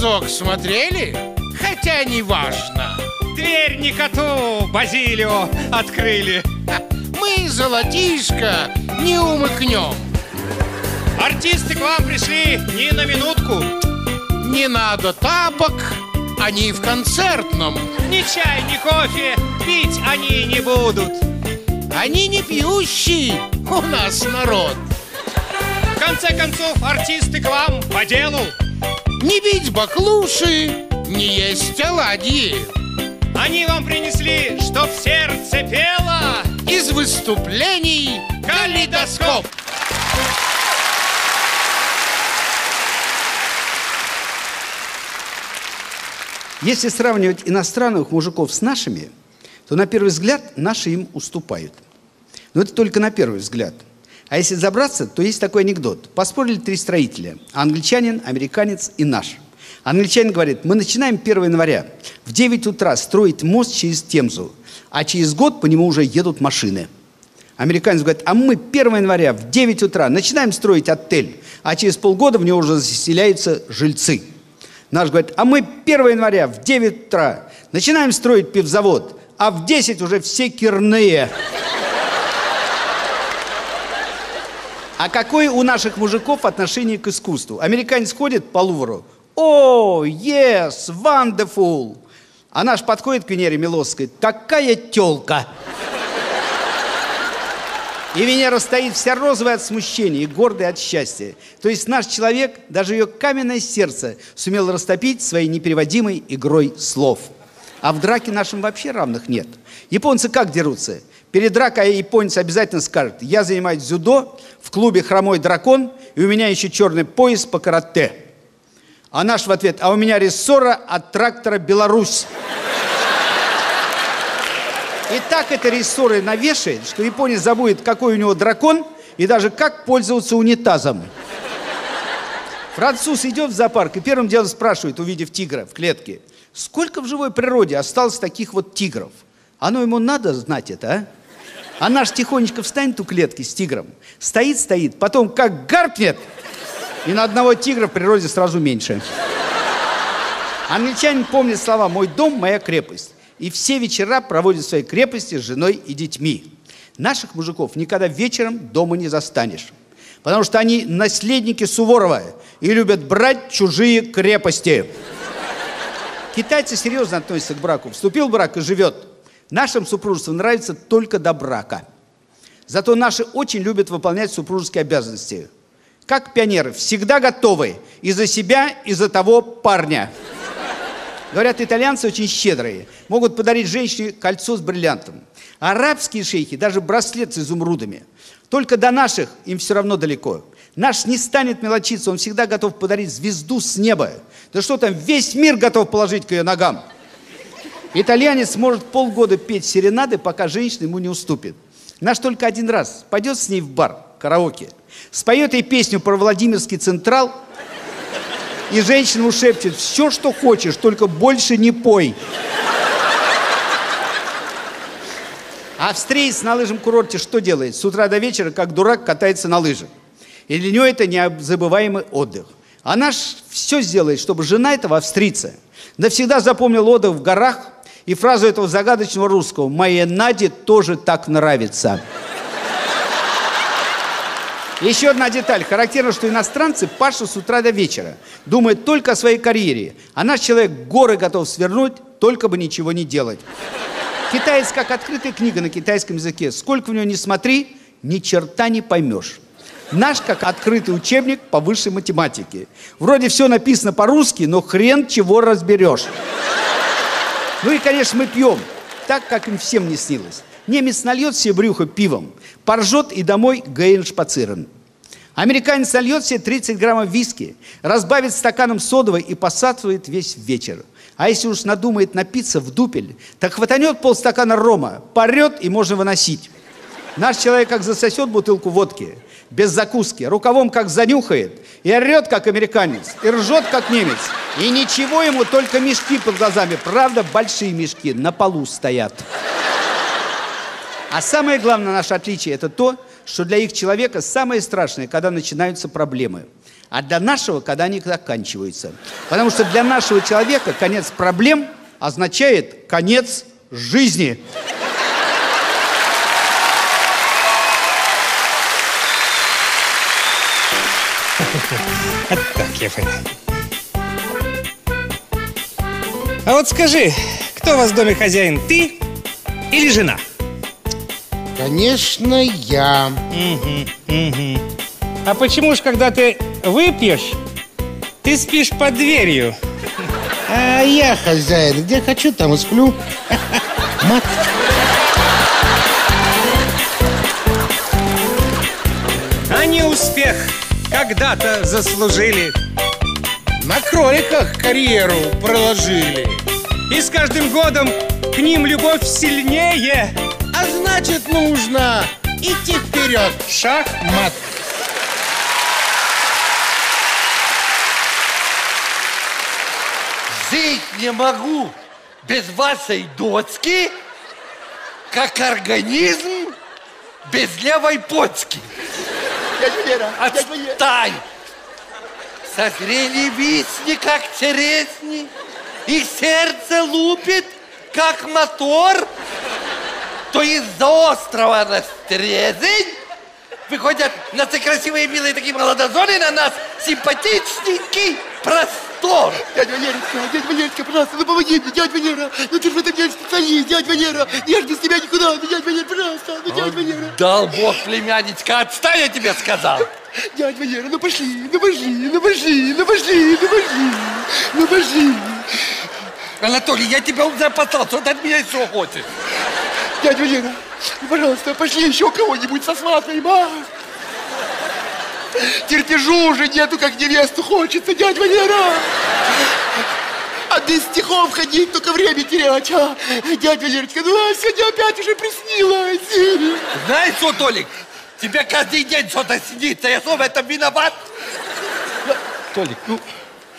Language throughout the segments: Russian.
глазок смотрели? Хотя не важно. Дверь не коту, Базилио, открыли. Мы, золотишко, не умыкнем. Артисты к вам пришли не на минутку. Не надо тапок, они в концертном. Ни чай, ни кофе пить они не будут. Они не пьющие, у нас народ. В конце концов, артисты к вам по делу. Не бить баклуши, не есть оладьи. Они вам принесли, чтоб сердце пело. Из выступлений калейдоскоп. Если сравнивать иностранных мужиков с нашими, то на первый взгляд наши им уступают. Но это только на первый взгляд. А если забраться, то есть такой анекдот. Поспорили три строителя. Англичанин, американец и наш. Англичанин говорит, мы начинаем 1 января в 9 утра строить мост через Темзу, а через год по нему уже едут машины. Американец говорит, а мы 1 января в 9 утра начинаем строить отель, а через полгода в него уже заселяются жильцы. Наш говорит, а мы 1 января в 9 утра начинаем строить пивзавод, а в 10 уже все кирные. А какое у наших мужиков отношение к искусству? Американец ходит по Лувру. О, yes, wonderful. А наш подходит к Венере Милосской. Такая тёлка. И Венера стоит вся розовая от смущения и гордая от счастья. То есть наш человек, даже ее каменное сердце, сумел растопить своей непереводимой игрой слов. А в драке нашим вообще равных нет. Японцы как дерутся? Перед дракой японец обязательно скажет, я занимаюсь дзюдо, в клубе «Хромой дракон», и у меня еще черный пояс по карате. А наш в ответ, а у меня рессора от трактора «Беларусь». И так это рессоры навешает, что японец забудет, какой у него дракон и даже как пользоваться унитазом. Француз идет в зоопарк и первым делом спрашивает, увидев тигра в клетке, сколько в живой природе осталось таких вот тигров? Оно ему надо знать это, а? А наш тихонечко встанет у клетки с тигром, стоит, стоит, потом как гаркнет, и на одного тигра в природе сразу меньше. Англичанин помнит слова «мой дом, моя крепость» и все вечера проводит в своей крепости с женой и детьми. Наших мужиков никогда вечером дома не застанешь. Потому что они наследники Суворова и любят брать чужие крепости. Китайцы серьезно относятся к браку. Вступил в брак и живет. Нашим супружеству нравится только до брака. Зато наши очень любят выполнять супружеские обязанности. Как пионеры, всегда готовы и за себя, и за того парня. Говорят, итальянцы очень щедрые. Могут подарить женщине кольцо с бриллиантом. Арабские шейхи даже браслет с изумрудами. Только до наших им все равно далеко. Наш не станет мелочиться, он всегда готов подарить звезду с неба. Да что там, весь мир готов положить к ее ногам. Итальянец может полгода петь серенады, пока женщина ему не уступит. Наш только один раз пойдет с ней в бар, караоке, споет ей песню про Владимирский Централ – и женщина ушепчет, все, что хочешь, только больше не пой. Австриец на лыжном курорте что делает? С утра до вечера, как дурак, катается на лыжах. И для него это незабываемый отдых. А наш все сделает, чтобы жена этого австрийца навсегда запомнила отдых в горах и фразу этого загадочного русского «Моей Наде тоже так нравится». Еще одна деталь. Характерно, что иностранцы пашут с утра до вечера. Думают только о своей карьере. А наш человек горы готов свернуть, только бы ничего не делать. Китаец как открытая книга на китайском языке. Сколько в него не смотри, ни черта не поймешь. Наш как открытый учебник по высшей математике. Вроде все написано по-русски, но хрен чего разберешь. Ну и, конечно, мы пьем, так, как им всем не снилось. Немец нальет себе брюхо пивом, поржет и домой гейншпацирен. Американец нальет себе 30 граммов виски, разбавит стаканом содовой и посадывает весь вечер. А если уж надумает напиться в дупель, так хватанет полстакана рома, порет и можно выносить. Наш человек как засосет бутылку водки, без закуски, рукавом как занюхает, и орет, как американец, и ржет, как немец. И ничего ему, только мешки под глазами. Правда, большие мешки на полу стоят. А самое главное наше отличие – это то, что для их человека самое страшное, когда начинаются проблемы. а для нашего, когда они заканчиваются. Потому что для нашего человека конец проблем означает конец жизни. Так, я понял. А вот скажи, кто у вас в доме хозяин, ты или жена? Конечно, я. А почему ж, когда ты выпьешь, ты спишь под дверью? А я хозяин. Где хочу, там и сплю. Мат. Они успех когда-то заслужили На кроликах карьеру проложили. И с каждым годом к ним любовь сильнее А значит, нужно идти вперед. Шахмат. Жить не могу без вашей дочки, как организм без левой почки. Дядя Вера, дядя Вера. Отстань! Созрели вишни, как чересни, и сердце лупит, как мотор, то из-за острова на стрезень выходят наши красивые, милые такие молодожены на нас симпатичненький простор. Дядя Валерочка, дядя Валерочка, пожалуйста, ну помоги мне, дядя Валера. Ну ты же в этом деле специалист, дядя Валера. Я же без тебя никуда, ну дядя Валера, пожалуйста, ну дядя Валера. Дал Бог, племянничка, отстань, я тебе сказал. Дядя Валера, ну пошли, ну пошли, ну пошли, ну пошли, ну пошли, ну пошли. Анатолий, я тебя уже послал, что ты от меня еще хочешь? Дядя Валера, ну, пожалуйста, пошли еще кого-нибудь со сватаем, а? Терпежу уже нету, как невесту хочется, дядя Валера. А без стихов ходить, только время терять, а? Дядя Валерочка, ну а сегодня опять уже приснилось. Знаешь что, Толик, тебе каждый день что-то снится, я что в этом виноват? Толик, ну,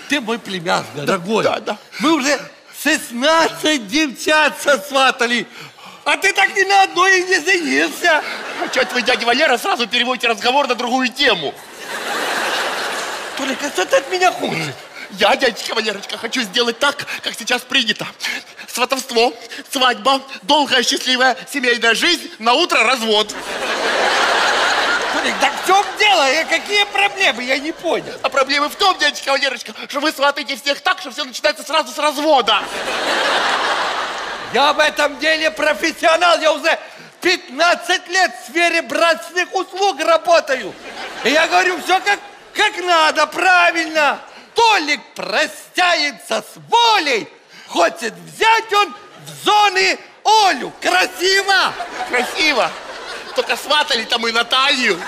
ты мой племянник, дорогой. Да, да. Мы уже 16 девчат сосватали, а ты так ни на одной и не женился. А что это вы, дядя Валера, сразу переводите разговор на другую тему? Толик, а что ты от меня хочешь? Я, дядечка Валерочка, хочу сделать так, как сейчас принято. Сватовство, свадьба, долгая счастливая семейная жизнь, на утро развод. Толик, так в чем дело? Э, Какие проблемы? Я не понял. А проблемы в том, дядечка Валерочка, что вы сватаете всех так, что все начинается сразу с развода. Я в этом деле профессионал, я уже 15 лет в сфере брачных услуг работаю. И я говорю, все как, как надо, правильно. Толик простяется с волей, хочет взять он в зоны Олю. Красиво! Красиво. Только сватали-то мы Наталью.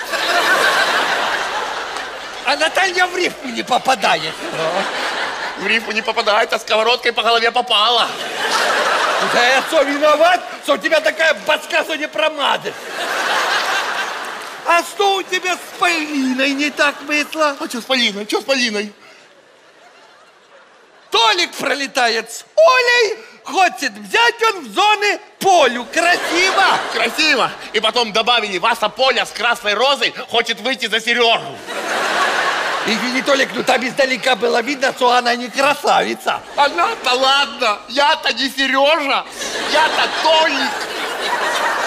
А Наталья в рифму не попадает. В рифму не попадает, а сковородкой по голове попала. Да я что, виноват, что у тебя такая башка, что не промажешь? А что у тебя с Полиной не так вышло? А что с Полиной? Что с Полиной? Толик пролетает с Олей, хочет взять он в зоны Полю. Красиво! Красиво. И потом добавили, Васа Поля с красной розой хочет выйти за Сережу. Извини, Толик, ну там издалека было видно, что она не красавица. Она-то ладно, я-то не Сережа, я-то Толик.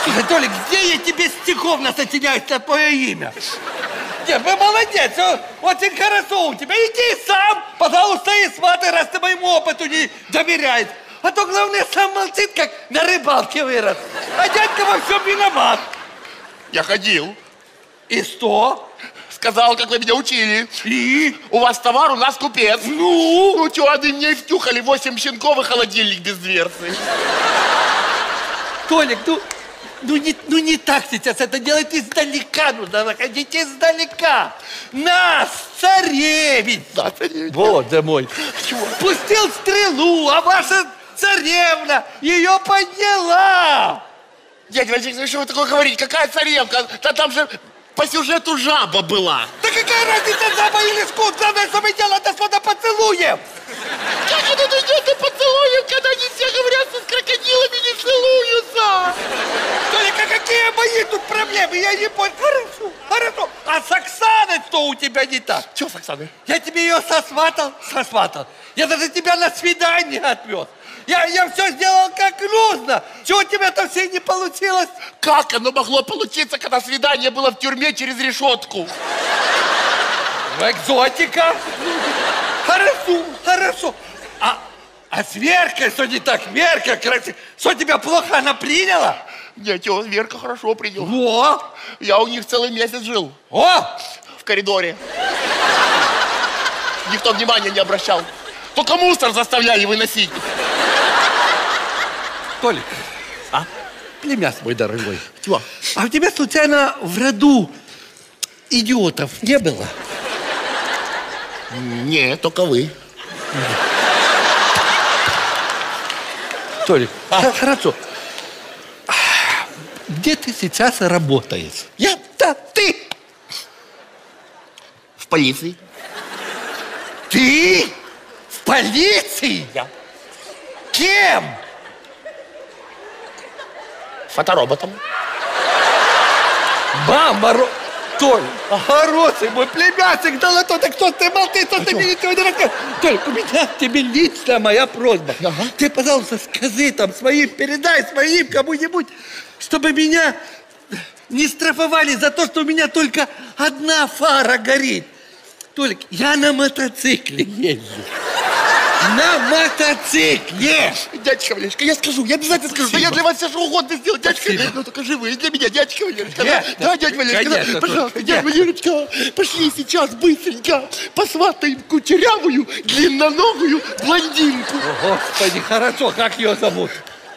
Слушай, Толик, где я тебе стихов насочиняю на твое имя? Нет, вы молодец, очень хорошо у тебя. Иди сам, пожалуйста, и сватай, раз ты моему опыту не доверяешь. А то, главное, сам молчит, как на рыбалке вырос. А дядька во всем виноват. Я ходил, И что? Сказал, как вы меня учили. И? У вас товар, у нас купец. Ну? Ну, они мне втюхали 8 щенков и холодильник без дверцы. Толик, ну, ну, не, ну не так сейчас это делать издалека нужно находить издалека. Нас, царевич. Да, царевич. Боже мой. Пустил стрелу, а ваша царевна ее подняла. Дядя Валерий, ну что вы такое говорите? Какая царевка? Да там же по сюжету жаба была. Да какая разница, жаба или скут? Главное, что мы делаем, это что-то поцелуем. Как это дойдет до поцелуев, когда они все говорят, что с крокодилами не целуются? Толик, а какие мои тут проблемы? Я не понял. Хорошо, хорошо. А с Оксаной что у тебя не так. Че с Оксаной? Я тебе ее сосватал, сосватал. Я даже тебя на свидание отвез. Я, я все сделал как нужно. Чего у тебя там все не получилось? Как оно могло получиться, когда свидание было в тюрьме через решетку? Ну, экзотика. Хорошо, хорошо. А, а с Веркой что не так? Верка красивая. Что тебя плохо она приняла? Нет, чё, Верка хорошо принял. Во! Я у них целый месяц жил О! в коридоре. Никто внимания не обращал. Только мусор заставляли выносить. Толик, а? Племяс мой дорогой. Чего? А у тебя случайно в роду идиотов не было? Не, только вы. Толик, х- хорошо. А, Где ты сейчас работаешь? Я? Да, ты! В полиции. Ты? В полиции? Я. Кем? Фотороботом. Мама, ро... Толь, хороший мой племянник, да то ты кто ты был, ты, то ты мне ничего не. Толь, у меня к тебе лично моя просьба. Ты, пожалуйста, скажи там своим, передай своим кому-нибудь, чтобы меня не штрафовали за то, что у меня только одна фара горит. Толик, я на мотоцикле езжу. На мотоцикле! Дядечка Валерочка, я скажу, я обязательно скажу. Да я для вас все что угодно сделаю, дядечка. Спасибо. Ну только живы, для меня, дядечка Валерочка. Да, да дядя Валерочка, да, конечно, пожалуйста, только дядя Валерочка, пошли сейчас быстренько посватаем кучерявую, длинноногую блондинку. О, Господи, хорошо, как ее зовут?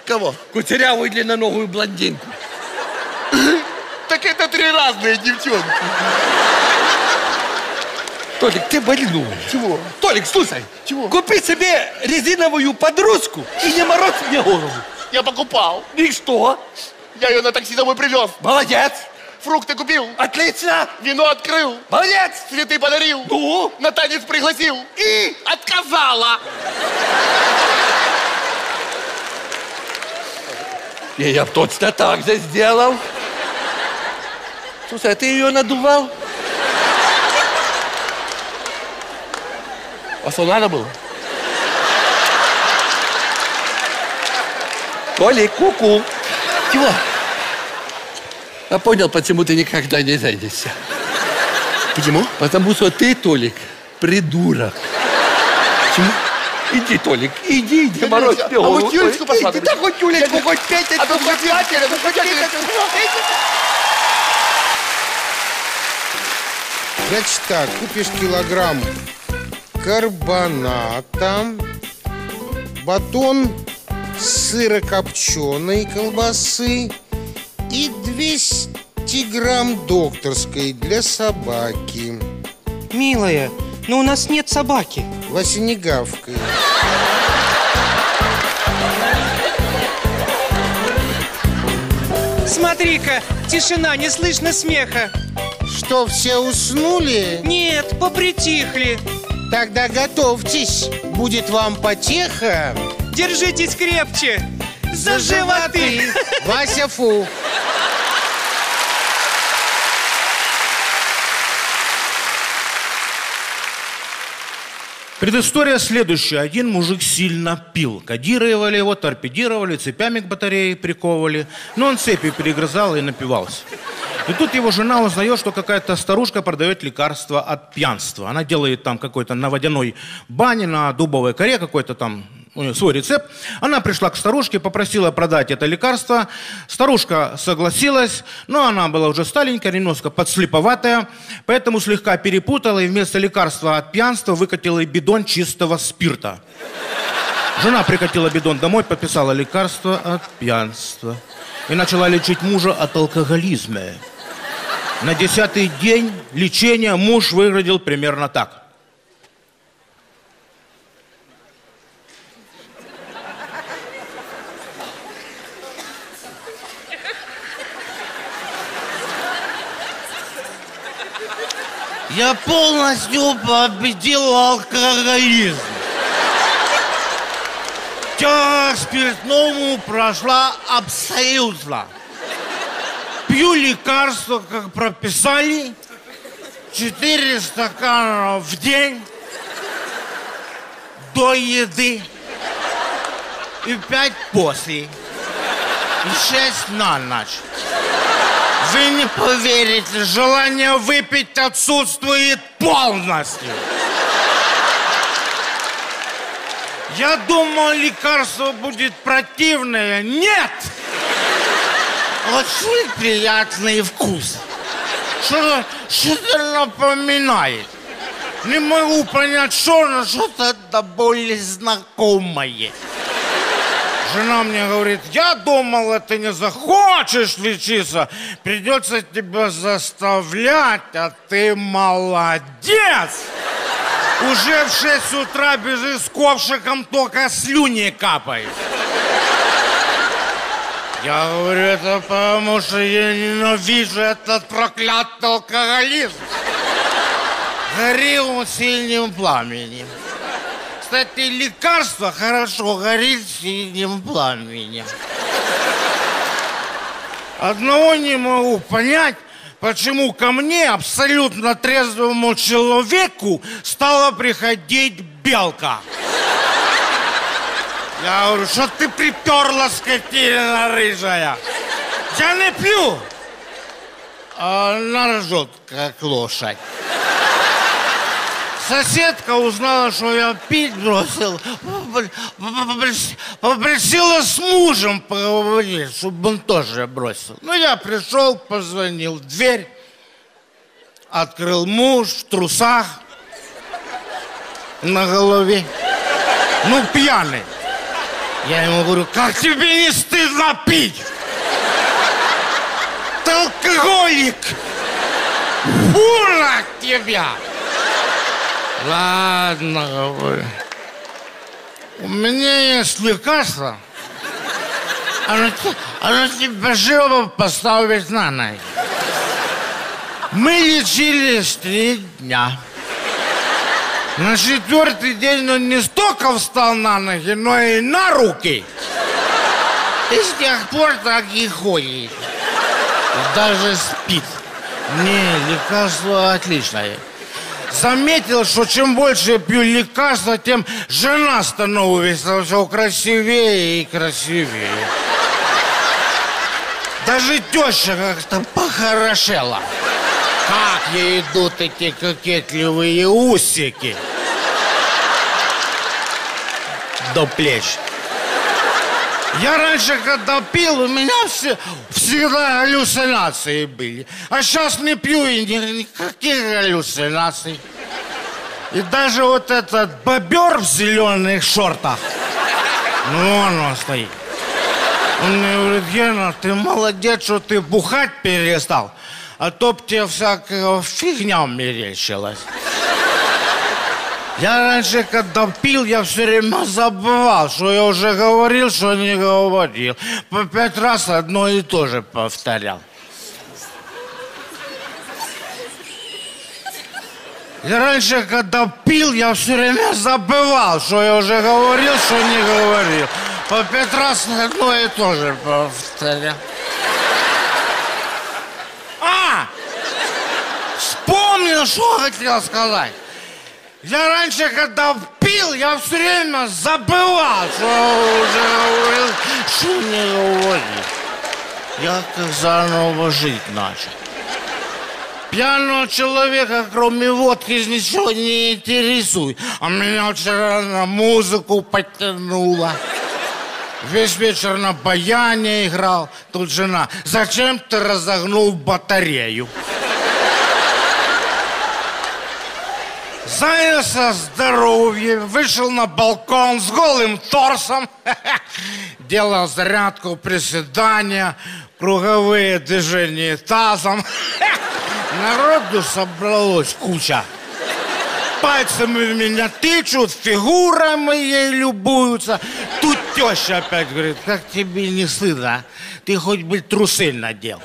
Кого? Куцерявую длинноногую блондинку. Так это три разные девчонки. Толик, ты больной. Чего? Толик, слушай. Чего? Купи себе резиновую подружку и не морозь мне голову. Я покупал. И что? Я ее на такси домой привез. Молодец. Фрукты купил. Отлично. Вино открыл. Молодец. Цветы подарил. Ну? На танец пригласил. И отказала. И я точно так же сделал. Слушай, а ты ее надувал? А что надо было? Толик, куку. Чего? Я понял, почему ты никогда не женишься. Почему? Потому что ты, Толик, придурок. Почему? Иди, Толик, иди, иди, морозь мне а вот Юлечку Иди, посмотрим. Да хоть Юлечку, хоть Петя, А то хоть Петя, ну хоть Петя. Значит так, купишь килограмм карбоната, батон сырокопченой колбасы и 200 грамм докторской для собаки. Милая, но у нас нет собаки. Вася, не. Смотри-ка, тишина, не слышно смеха. Что, все уснули? Нет, попритихли. Тогда готовьтесь, будет вам потеха. Держитесь крепче. За животы. Вася, фу. Предыстория следующая. Один мужик сильно пил. Кодировали его, торпедировали, цепями к батарее приковывали. Но он цепи перегрызал и напивался. И тут его жена узнает, что какая-то старушка продает лекарство от пьянства. Она делает там какой-то на водяной бане, на дубовой коре какой-то там у нее свой рецепт. Она пришла к старушке, попросила продать это лекарство. Старушка согласилась, но она была уже старенькая, немножко подслеповатая, поэтому слегка перепутала и вместо лекарства от пьянства выкатила бидон чистого спирта. Жена прикатила бидон домой, подписала лекарство от пьянства и начала лечить мужа от алкоголизма. На десятый день лечения муж выглядел примерно так. Я полностью победил алкоголизм. Тяга спиртному прошла абсолютно. Пью лекарства, как прописали, 4 стакана в день до еды и 5 после. И 6 на ночь. Вы не поверите, желание выпить отсутствует полностью. Я думал, лекарство будет противное. Нет! Очень приятный вкус. Что-то что напоминает. Не могу понять, что, но что-то до боли знакомое. Жена мне говорит, я думала, ты не захочешь лечиться, придется тебя заставлять, а ты молодец. Уже в 6 утра бежишь с ковшиком, только слюни капает. Я говорю, это потому что я ненавижу этот проклятый алкоголизм. Горел он синим пламенем. Кстати, лекарство хорошо горит синим пламенем. Одного не могу понять, почему ко мне, абсолютно трезвому человеку, стала приходить белка. Я говорю, что ты приперла, скотина рыжая? Я не пью. А Она ржет, как лошадь. Соседка узнала, что я пить бросил, попрос- попросила с мужем поговорить, чтобы он тоже бросил. Ну, я пришел, позвонил в дверь, открыл муж в трусах на голове. Ну, пьяный. Я ему говорю, как тебе не стыдно пить? Ты алкоголик! Фу на тебя! Ладно, говорю. У меня есть лекарство. Оно, оно тебя живо поставит на ноги. Мы лечились три дня. На четвертый день он не столько встал на ноги, но и на руки. И с тех пор так и ходит. Даже спит. Не, лекарство отличное. Заметил, что чем больше я пью лекарства, тем жена становится все красивее и красивее. Даже теща как-то похорошела. Как ей идут эти кокетливые усики. До плеч. Я раньше, когда пил, у меня все, всегда галлюцинации были. А сейчас не пью и ни- никаких галлюцинаций. И даже вот этот бобер в зеленых шортах, ну он он стоит. Он мне говорит, Гена, ты молодец, что ты бухать перестал, а то б тебе всякая фигня мерещилась. Я раньше, когда пил, я все время забывал, что я уже говорил, что не говорил. По пять раз одно и то же повторял. Я раньше, когда пил, я все время забывал, что я уже говорил, что не говорил. По пять раз одно и то же повторял. А! Вспомнил, что хотел сказать. Я раньше, когда пил, я все время забывал, что уже говорил, что не говорил. Я как заново жить начал. Пьяного человека, кроме водки, ничего не интересует. А меня вчера на музыку потянуло. Весь вечер на баяне играл. Тут жена, зачем ты разогнул батарею? Занялся здоровьем, вышел на балкон с голым торсом, делал зарядку, приседания, круговые движения тазом. Народу собралось куча. Пальцами в меня тычут, фигурой моей любуются. Тут теща опять говорит, как тебе не стыдно, а? Ты хоть бы трусы надел.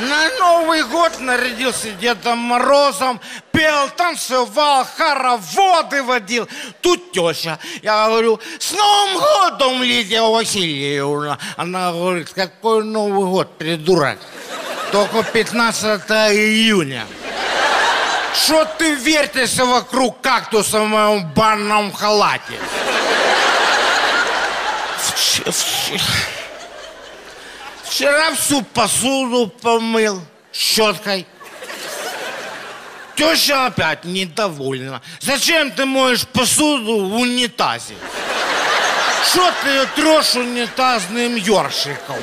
На Новый год нарядился Дедом Морозом, пел, танцевал, хороводы водил. Тут теща. Я говорю, с Новым годом, Лидия Васильевна. Она говорит, какой Новый год, придурок? только 15 июня. Что ты вертишься вокруг кактуса в моем банном халате? Вч- вч- Вчера всю посуду помыл щеткой. Теща опять недовольна. Зачем ты моешь посуду в унитазе? Что ты ее трешь унитазным ёршиком?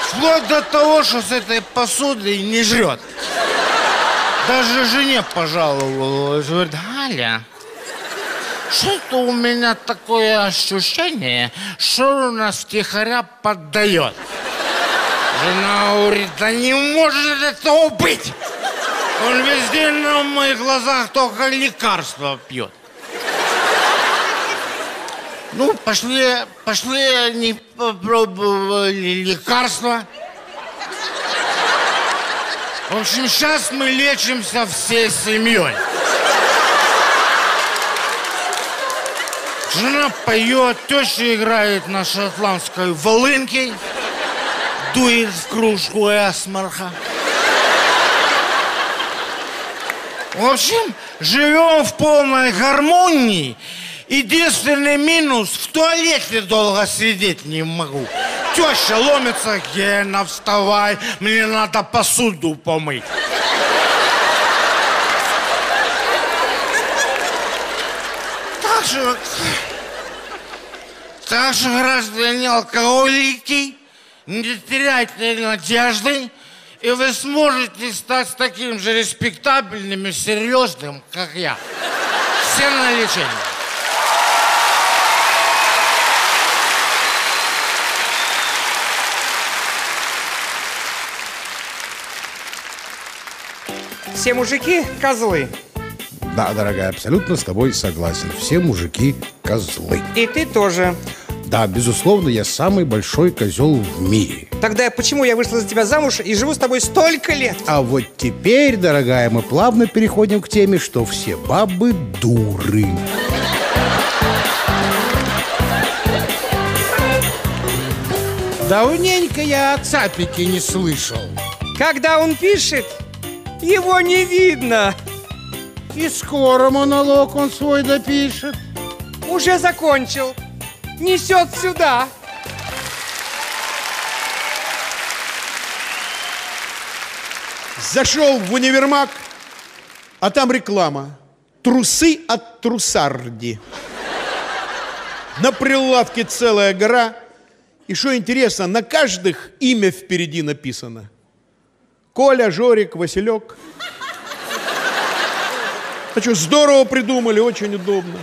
Вплоть до того, что с этой посудой не жрет. Даже жене пожаловалась. Говорит, Галя, что-то у меня такое ощущение, что у нас втихаря поддает. Жена говорит, да не может этого быть. Он везде на моих глазах только лекарства пьет. Ну, пошли, пошли они попробовали лекарства. В общем, сейчас мы лечимся всей семьей. Жена поет, теща играет на шотландской волынке, дует в кружку эсмарха. В общем, живем в полной гармонии. Единственный минус, в туалете долго сидеть не могу. Теща ломится, Гена, вставай, мне надо посуду помыть. Так что, что, граждане алкоголики, не теряйте надежды, и вы сможете стать таким же респектабельным и серьезным, как я. Все на лечение. Все мужики козлы. Да, дорогая, абсолютно с тобой согласен. Все мужики козлы. И ты тоже. Да, безусловно, я самый большой козел в мире. Тогда почему я вышла за тебя замуж и живу с тобой столько лет? А вот теперь, дорогая, мы плавно переходим к теме, что все бабы дуры. Давненько я о цапике не слышал. Когда он пишет, его не видно. И скоро монолог он свой допишет. Уже закончил. Несет сюда. Зашел в универмаг, а там реклама. Трусы от трусарди. На прилавке целая гора. И что интересно, на каждых имя впереди написано. Коля, Жорик, Василек. А что, здорово придумали, очень удобно.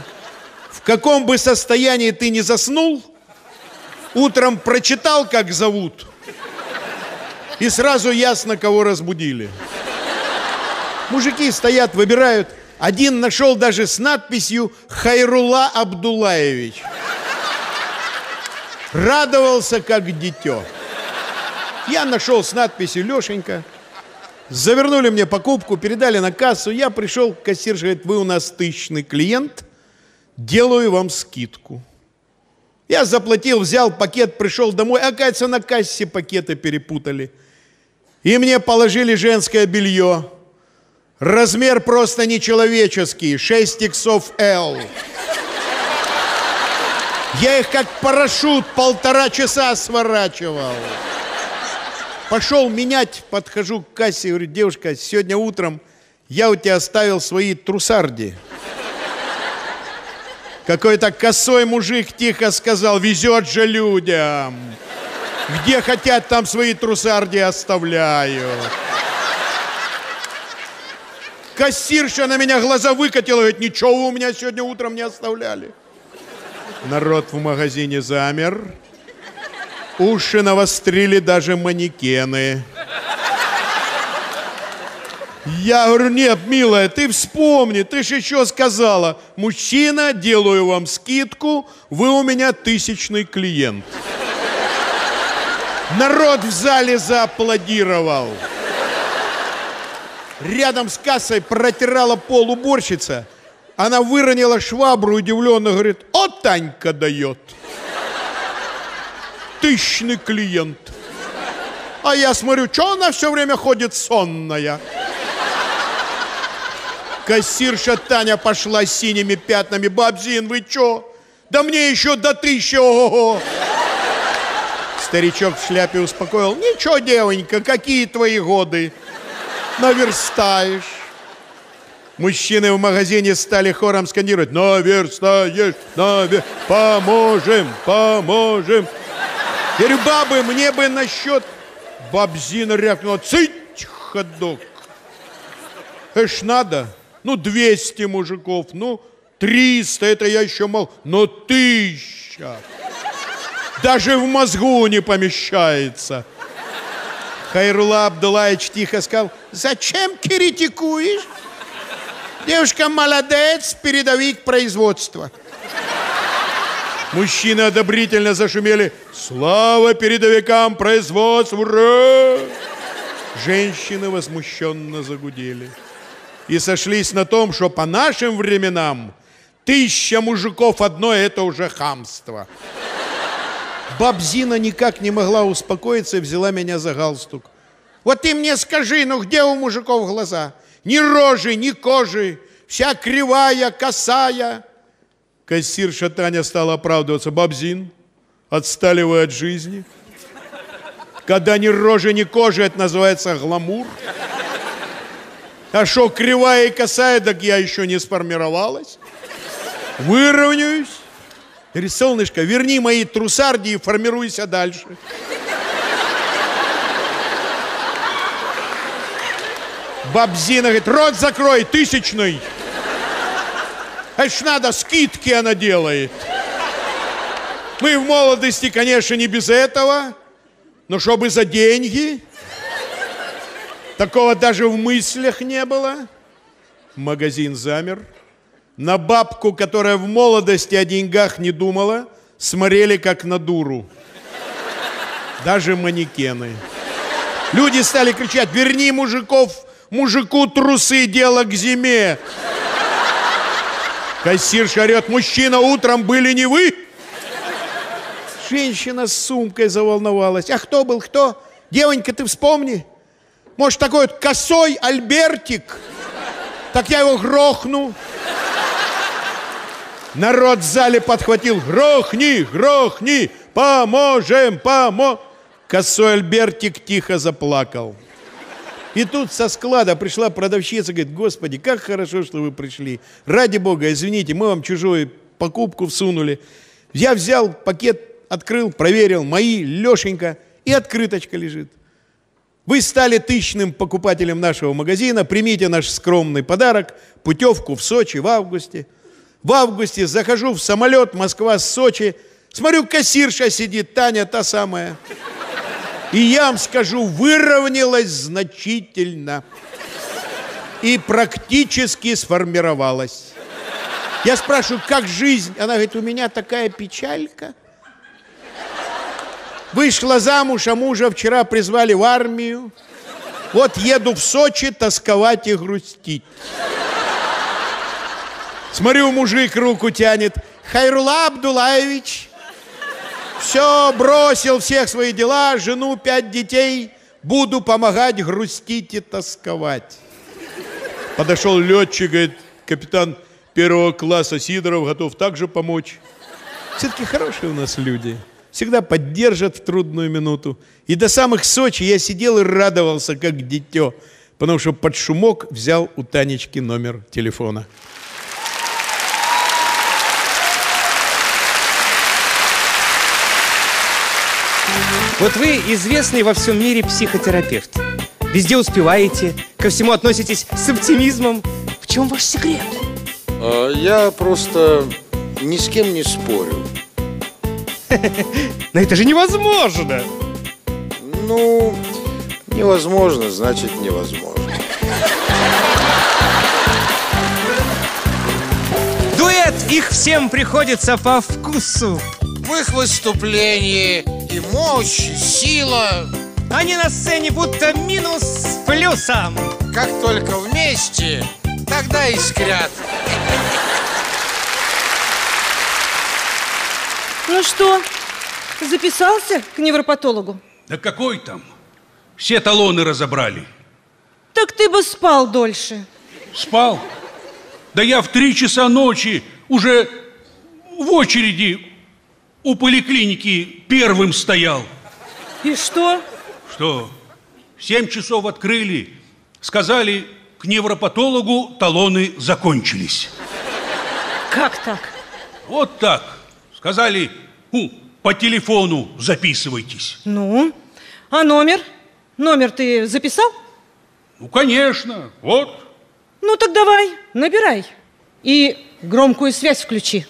Каком бы состоянии ты не заснул, утром прочитал, как зовут, и сразу ясно, кого разбудили. Мужики стоят, выбирают. Один нашел даже с надписью «Хайрула Абдулаевич». Радовался, как дитё. Я нашел с надписью «Лешенька». Завернули мне покупку, передали на кассу. Я пришел, кассирша говорит, вы у нас тысячный клиент, делаю вам скидку. Я заплатил, взял пакет, пришел домой. Оказывается, на кассе пакеты перепутали. И мне положили женское белье. Размер просто нечеловеческий, 6 иксов L. Я их как парашют полтора часа сворачивал. Пошел менять, подхожу к кассе, говорю, девушка, сегодня утром я у тебя оставил свои трусарди. Какой-то косой мужик тихо сказал, везет же людям. Где хотят, там свои трусарди оставляют. Кассирша на меня глаза выкатила, говорит, ничего вы у меня сегодня утром не оставляли. Народ в магазине замер. Уши навострили даже манекены. Я говорю, нет, милая, ты вспомни, ты же еще сказала, мужчина, делаю вам скидку, вы у меня тысячный клиент. Народ в зале зааплодировал. Рядом с кассой протирала пол уборщица. Она выронила швабру, удивленно говорит, о, Танька дает. Тысячный клиент. А я смотрю, что она все время ходит сонная? Кассирша Таня пошла синими пятнами. Бабзин, вы чё? Да мне еще до тысячи, ого-го. Старичок в шляпе успокоил. Ничего, девонька, какие твои годы? Наверстаешь. Мужчины в магазине стали хором скандировать. Наверстаешь, навер... Поможем, поможем. Я говорю, бабы, мне бы насчет... Бабзина рявкнула. Цыть, ходок. Эш надо. Ну, 200 мужиков, ну, 300, это я еще мол, но тысяча. Даже в мозгу не помещается. Хайрула Абдулаевич тихо сказал, зачем критикуешь? Девушка молодец, передовик производства. Мужчины одобрительно зашумели. Слава передовикам производства! Ура! Женщины возмущенно загудели. И сошлись на том, что по нашим временам тысяча мужиков одно – это уже хамство. Бабзина никак не могла успокоиться и взяла меня за галстук. Вот ты мне скажи, ну где у мужиков глаза? Ни рожи, ни кожи, вся кривая, косая. Кассирша Таня стала оправдываться. Бабзин, отстали вы от жизни. Когда ни рожи, ни кожи, это называется гламур. А что, кривая и косая, так я еще не сформировалась. Выровняюсь. Я говорю, солнышко, верни мои трусарди и формируйся дальше. Бабзина говорит, рот закрой, тысячный. Это ж надо, скидки она делает. Мы в молодости, конечно, не без этого, но чтобы за деньги. Такого даже в мыслях не было. Магазин замер. На бабку, которая в молодости о деньгах не думала, смотрели как на дуру. Даже манекены. Люди стали кричать, верни мужиков, мужику трусы, дело к зиме. Кассирша орет, мужчина, утром были не вы? Женщина с сумкой заволновалась. А кто был, кто? Девонька, ты вспомни. Может, такой вот косой Альбертик? Так я его грохну. Народ в зале подхватил. Грохни, грохни, поможем, помо. Косой Альбертик тихо заплакал. И тут со склада пришла продавщица, говорит, господи, как хорошо, что вы пришли. Ради бога, извините, мы вам чужую покупку всунули. Я взял пакет, открыл, проверил, мои, Лешенька, и открыточка лежит. Вы стали тысячным покупателем нашего магазина, примите наш скромный подарок, путевку в Сочи в августе. В августе захожу в самолет Москва-Сочи, смотрю, кассирша сидит, Таня та самая. И я вам скажу, выровнялась значительно. И практически сформировалась. Я спрашиваю, как жизнь? Она говорит, у меня такая печалька. Вышла замуж, а мужа вчера призвали в армию. Вот еду в Сочи тосковать и грустить. Смотрю, мужик руку тянет. Хайрула Абдулаевич, все, бросил всех свои дела, жену, пять детей, буду помогать грустить и тосковать. Подошел летчик, говорит, капитан первого класса Сидоров готов также помочь. Все-таки хорошие у нас люди. Всегда поддержат в трудную минуту. И до самых Сочи я сидел и радовался, как дитё, потому что под шумок взял у Танечки номер телефона. Вот вы известный во всем мире психотерапевт. Везде успеваете, ко всему относитесь с оптимизмом. В чем ваш секрет? А, Я просто ни с кем не спорю. Но это же невозможно! Ну, невозможно, значит невозможно. Дуэт их всем приходится по вкусу. В их выступлении и мощь, и сила. Они на сцене будто минус с плюсом. Как только вместе, тогда искрят. Ну что, записался к невропатологу? Да какой там? все талоны разобрали. Так ты бы спал дольше. Спал? Да я в три часа ночи уже в очереди у поликлиники первым стоял. И что? Что? В семь часов открыли. Сказали, к невропатологу талоны закончились. Как так? Вот так. Сказали, ну, по телефону записывайтесь. Ну, а номер? Номер ты записал? Ну, конечно, вот. Ну так давай, набирай. И громкую связь включи.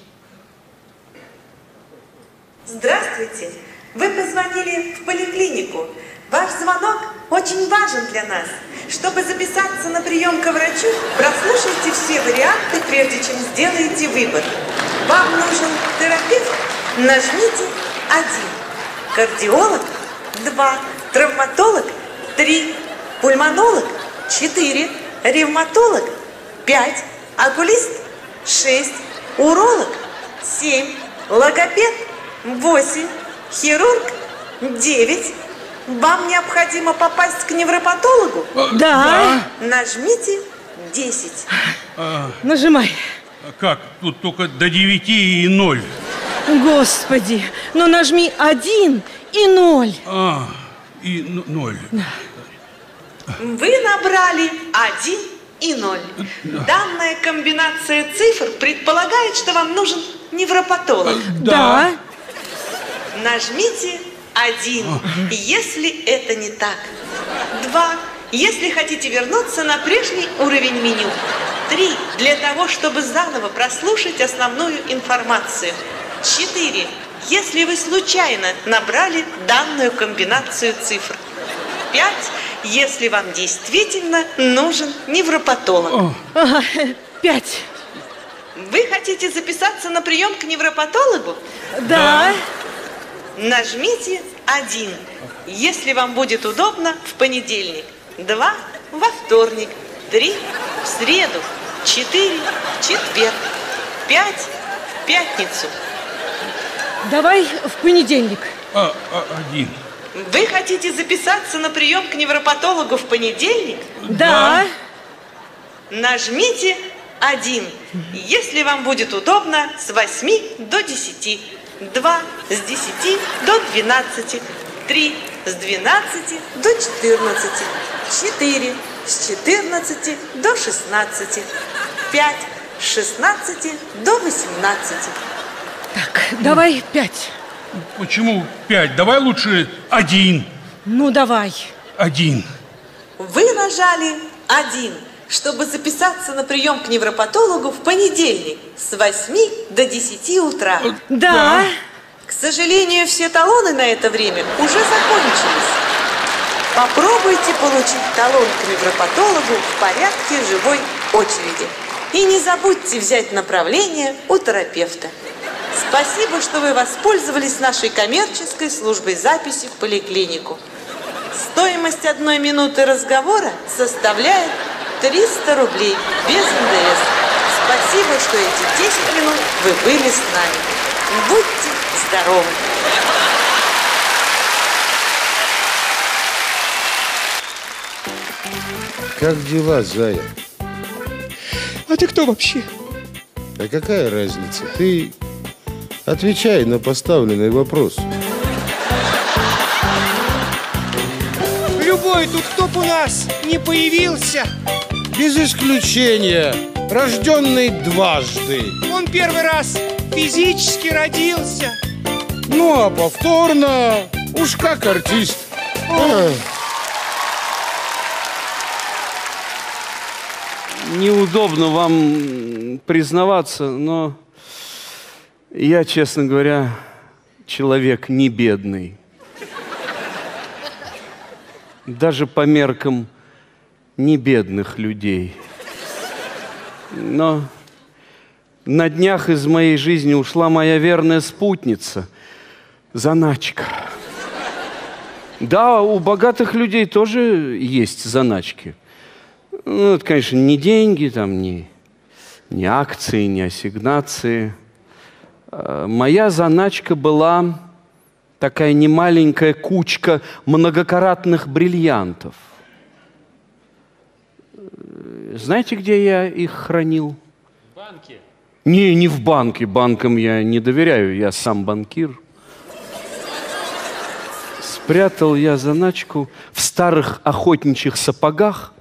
Здравствуйте. Вы позвонили в поликлинику. Ваш звонок очень важен для нас. Чтобы записаться на прием к врачу, прослушайте все варианты, прежде чем сделаете выбор. Вам нужен терапевт? Нажмите 1. Кардиолог? 2. Травматолог? 3. Пульмонолог? 4. Ревматолог? 5. Окулист? 6. Уролог? 7. Логопед? 8. Хирург? 9. Вам необходимо попасть к невропатологу? Да. Нажмите 10. А, Нажимай. А как? Тут только до девяти и ноль. Господи, ну нажми один и ноль. А, и н- ноль. Вы набрали 1 и 0. Данная комбинация цифр предполагает, что вам нужен невропатолог. Да. Нажмите 1, если это не так. 2, если хотите вернуться на прежний уровень меню. 3, для того, чтобы заново прослушать основную информацию. 4, если вы случайно набрали данную комбинацию цифр. 5, если вам действительно нужен невропатолог. Ага, пять. Вы хотите записаться на прием к невропатологу? Да. Нажмите 1, если вам будет удобно в понедельник, 2 во вторник, 3 в среду, 4 в четверг, 5 в пятницу. Давай в понедельник. А, а, один. Вы хотите записаться на прием к невропатологу в понедельник? Да. Нажмите 1, если вам будет удобно с 8 до 10, 2 с 10 до 12, 3 с 12 до 14, 4 с 14 до 16, 5 с 16 до 18. Так, давай пять. Почему пять? Давай лучше один. Ну, давай. Один. Вы нажали 1, чтобы записаться на прием к невропатологу в понедельник с 8 до 10 утра. Да. К сожалению, все талоны на это время уже закончились. Попробуйте получить талон к невропатологу в порядке живой очереди. И не забудьте взять направление у терапевта. Спасибо, что вы воспользовались нашей коммерческой службой записи в поликлинику. Стоимость одной минуты разговора составляет 300 рублей без НДС. Спасибо, что эти 10 минут вы были с нами. Будьте здоровы! Как дела, Зая? А ты кто вообще? А какая разница? Ты отвечай на поставленный вопрос. Любой тут кто у нас не появился. Без исключения. Рожденный дважды. Он первый раз физически родился. Ну, а повторно уж как артист. Неудобно вам признаваться, но я, честно говоря, человек не бедный. Даже по меркам не бедных людей. Но на днях из моей жизни ушла моя верная спутница, заначка. Да, у богатых людей тоже есть заначки. Ну, это, конечно, не деньги, там, не, не акции, не ассигнации. А, Моя заначка была такая немаленькая кучка многокаратных бриллиантов. Э, Знаете, где я их хранил? В банке. Не, не в банке. Банкам я не доверяю, я сам банкир. Спрятал я заначку в старых охотничьих сапогах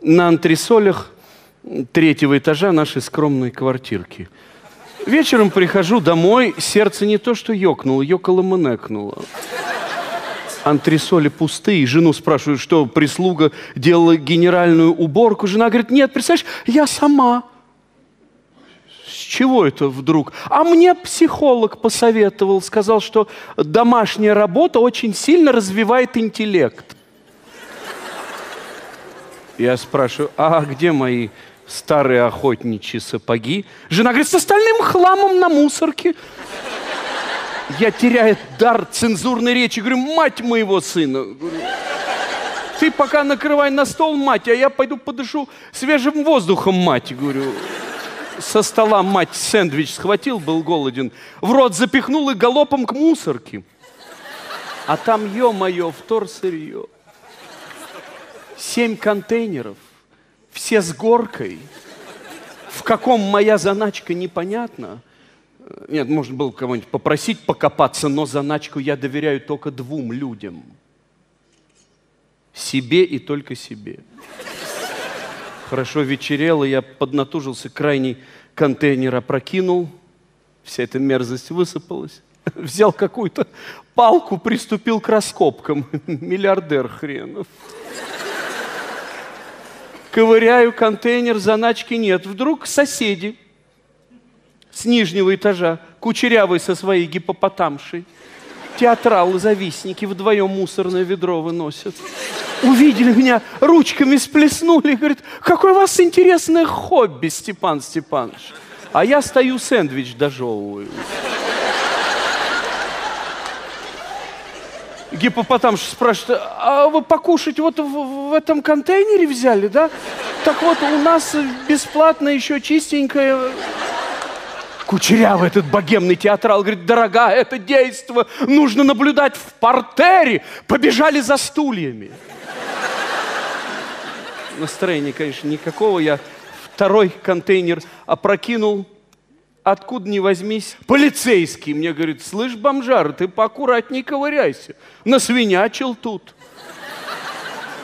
на антресолях третьего этажа нашей скромной квартирки. Вечером прихожу домой, сердце не то что ёкнуло, ёкало-мэнекнуло. Антресоли пустые. Жену спрашиваю, что прислуга делала генеральную уборку. Жена говорит, нет, представляешь, я сама. Чего это вдруг? А мне психолог посоветовал, сказал, что домашняя работа очень сильно развивает интеллект. Я спрашиваю, а где мои старые охотничьи сапоги? Жена говорит, с остальным хламом на мусорке. Я теряю дар цензурной речи. Говорю, мать моего сына. Ты пока накрывай на стол, мать, а я пойду подышу свежим воздухом, мать. Говорю, со стола мать сэндвич схватил, был голоден, в рот запихнул и галопом к мусорке. А там, ё-моё, вторсырье. Семь контейнеров, все с горкой. В каком моя заначка, непонятно. Нет, можно было кого-нибудь попросить покопаться, но заначку я доверяю только двум людям. Себе и только себе. Хорошо вечерело, я поднатужился, крайний контейнер опрокинул, вся эта мерзость высыпалась. Взял какую-то палку, приступил к раскопкам. Миллиардер хренов. Ковыряю контейнер, заначки нет. Вдруг соседи с нижнего этажа, кучерявый со своей гипопотамшей, театралы-завистники вдвоем мусорное ведро выносят. Увидели меня, ручками сплеснули, говорят, какое у вас интересное хобби, Степан Степанович. А я стою, сэндвич дожевываю. Гипопотамш спрашивает, а вы покушать вот в, в этом контейнере взяли, да? Так вот, у нас бесплатно еще чистенькое... Кучерявый этот богемный театрал говорит, дорогая, это действо нужно наблюдать в портере. Побежали за стульями. Настроения, конечно, никакого. Я второй контейнер опрокинул. Откуда ни возьмись, полицейский мне говорит, слышь, бомжар, ты поаккуратней ковыряйся. Насвинячил тут.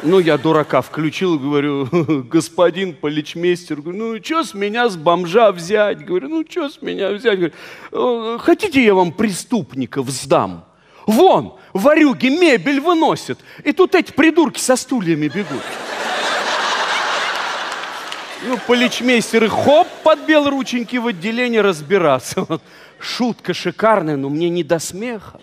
Ну, я дурака включил, говорю, господин поличмейстер, говорю, ну, что с меня с бомжа взять? Говорю, ну, что с меня взять? Говорю, «Э, хотите, я вам преступников сдам? Вон, варюги мебель выносят, и тут эти придурки со стульями бегут. Ну, поличмейстеры хоп, подбел рученьки в отделение разбираться. Шутка шикарная, но мне не до смеха.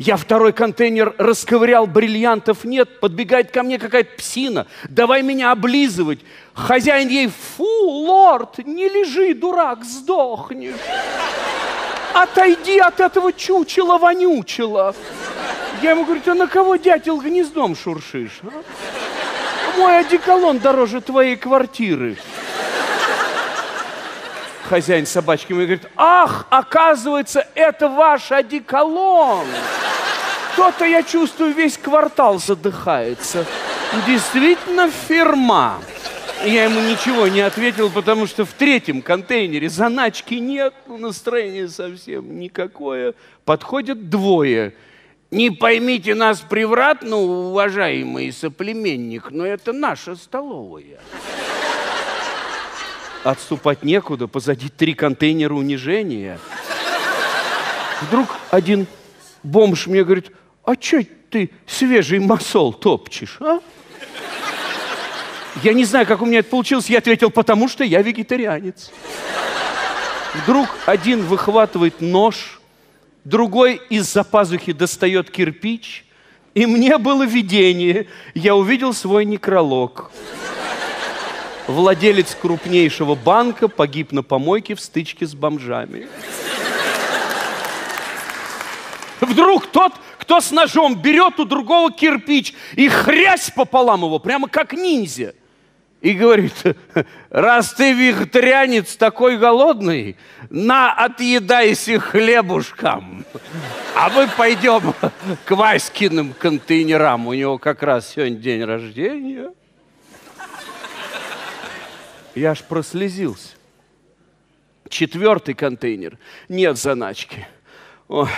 Я второй контейнер расковырял, бриллиантов нет, подбегает ко мне какая-то псина, давай меня облизывать. Хозяин ей, фу, лорд, не лежи, дурак, сдохнешь. Отойди от этого чучела вонючела. Я ему говорю, ты на кого дятел гнездом шуршишь? а? Мой одеколон дороже твоей квартиры. Хозяин собачки мне говорит, ах, оказывается, это ваш одеколон. То-то, я чувствую, весь квартал задыхается. Действительно фирма. Я ему ничего не ответил, потому что в третьем контейнере заначки нет, настроение совсем никакое. Подходят двое. Не поймите нас превратно, уважаемый соплеменник, но это наша столовая. Отступать некуда, позади три контейнера унижения. Вдруг один бомж мне говорит, а че ты свежий масол топчешь, а? Я не знаю, как у меня это получилось. Я ответил, потому что я вегетарианец. Вдруг один выхватывает нож, другой из-за пазухи достает кирпич, и мне было видение. Я увидел свой некролог. Владелец крупнейшего банка погиб на помойке в стычке с бомжами. Вдруг тот, кто с ножом берет у другого кирпич и хрясь пополам его, прямо как ниндзя. И говорит, раз ты вегетарианец такой голодный, на, отъедайся хлебушком. А мы пойдем к Васькиным контейнерам. У него как раз сегодня день рождения. Я аж прослезился. Четвертый контейнер. Нет заначки. Ой.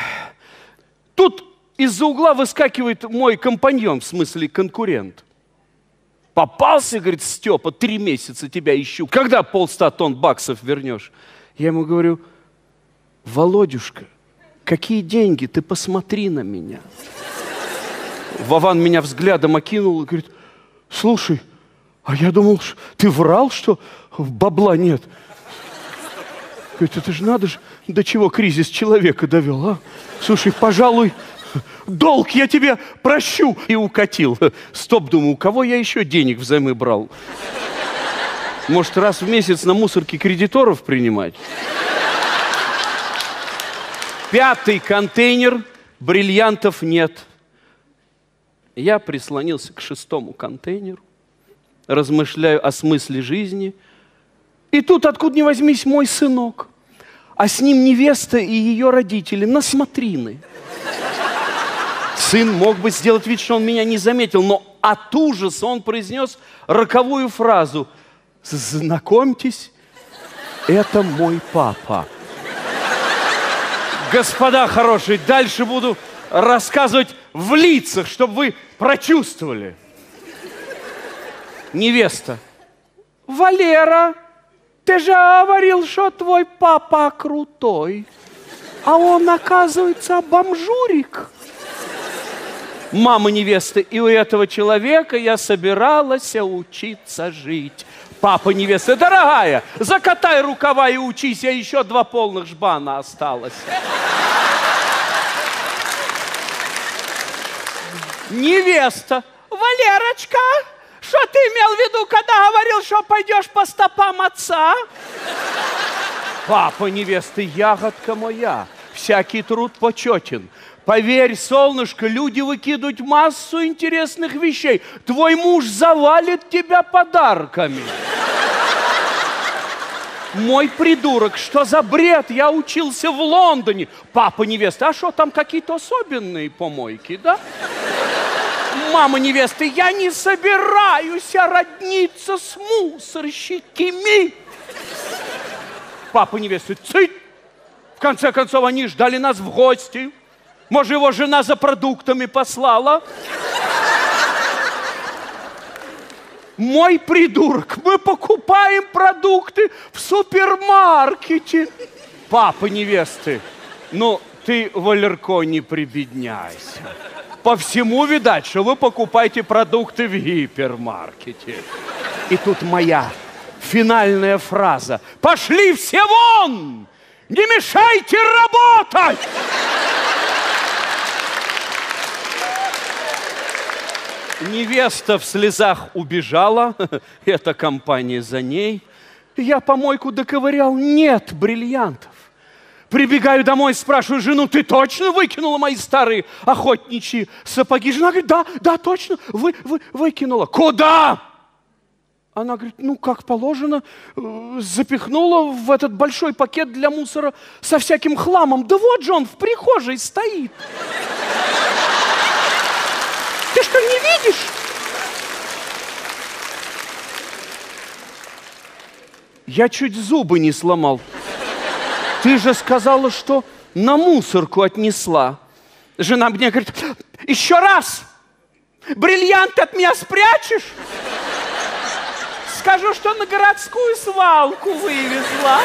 Тут из-за угла выскакивает мой компаньон, в смысле конкурент. Попался, говорит, Степа, три месяца тебя ищу. Когда полста тонн баксов вернешь? Я ему говорю, Володюшка, какие деньги? Ты посмотри на меня. Вован меня взглядом окинул и говорит, слушай, а я думал, ш- ты врал, что бабла нет. Говорит, это же надо же, до чего кризис человека довел, а? Слушай, пожалуй, долг я тебе прощу. И укатил. Стоп, думаю, у кого я еще денег взаймы брал? Может, раз в месяц на мусорке кредиторов принимать? Пятый контейнер, бриллиантов нет. Я прислонился к шестому контейнеру, размышляю о смысле жизни. И тут, откуда ни возьмись, мой сынок. А с ним невеста и ее родители на смотрины. Сын мог бы сделать вид, что он меня не заметил, но от ужаса он произнес роковую фразу. Знакомьтесь, это мой папа. Господа хорошие, дальше буду рассказывать в лицах, чтобы вы прочувствовали. Невеста. Валера, ты же говорил, что твой папа крутой. А он, оказывается, бомжурик. Мама невесты, и у этого человека я собиралась учиться жить. Папа невесты, дорогая, закатай рукава и учись, я еще два полных жбана осталось. Невеста, Валерочка, что ты имел в виду, когда говорил, что пойдешь по стопам отца? Папа невесты, ягодка моя, всякий труд почетен. Поверь, солнышко, люди выкидывают массу интересных вещей. Твой муж завалит тебя подарками. Мой придурок, что за бред? Я учился в Лондоне. Папа невесты, а что там какие-то особенные помойки, да? Мама невесты, я не собираюсь родниться с мусорщиками. Папа невесты, цыть! В конце концов, они ждали нас в гости. Может, его жена за продуктами послала? Мой придурок, мы покупаем продукты в супермаркете. Папа невесты, ну, ты, Валерко, не прибедняйся. По всему видать, что вы покупаете продукты в гипермаркете. И тут моя финальная фраза. Пошли все вон! Не мешайте работать! Невеста в слезах убежала, эта компания за ней. Я помойку доковырял, нет бриллиантов. Прибегаю домой, спрашиваю жену, ты точно выкинула мои старые охотничьи сапоги? Жена говорит, да, да, точно, вы, вы, выкинула. Куда? Она говорит, ну, как положено, э, запихнула в этот большой пакет для мусора со всяким хламом. Да вот же он в прихожей стоит. Ты что, не видишь? Я чуть зубы не сломал. Ты же сказала, что на мусорку отнесла. Жена мне говорит, еще раз, бриллиант от меня спрячешь? Скажу, что на городскую свалку вывезла.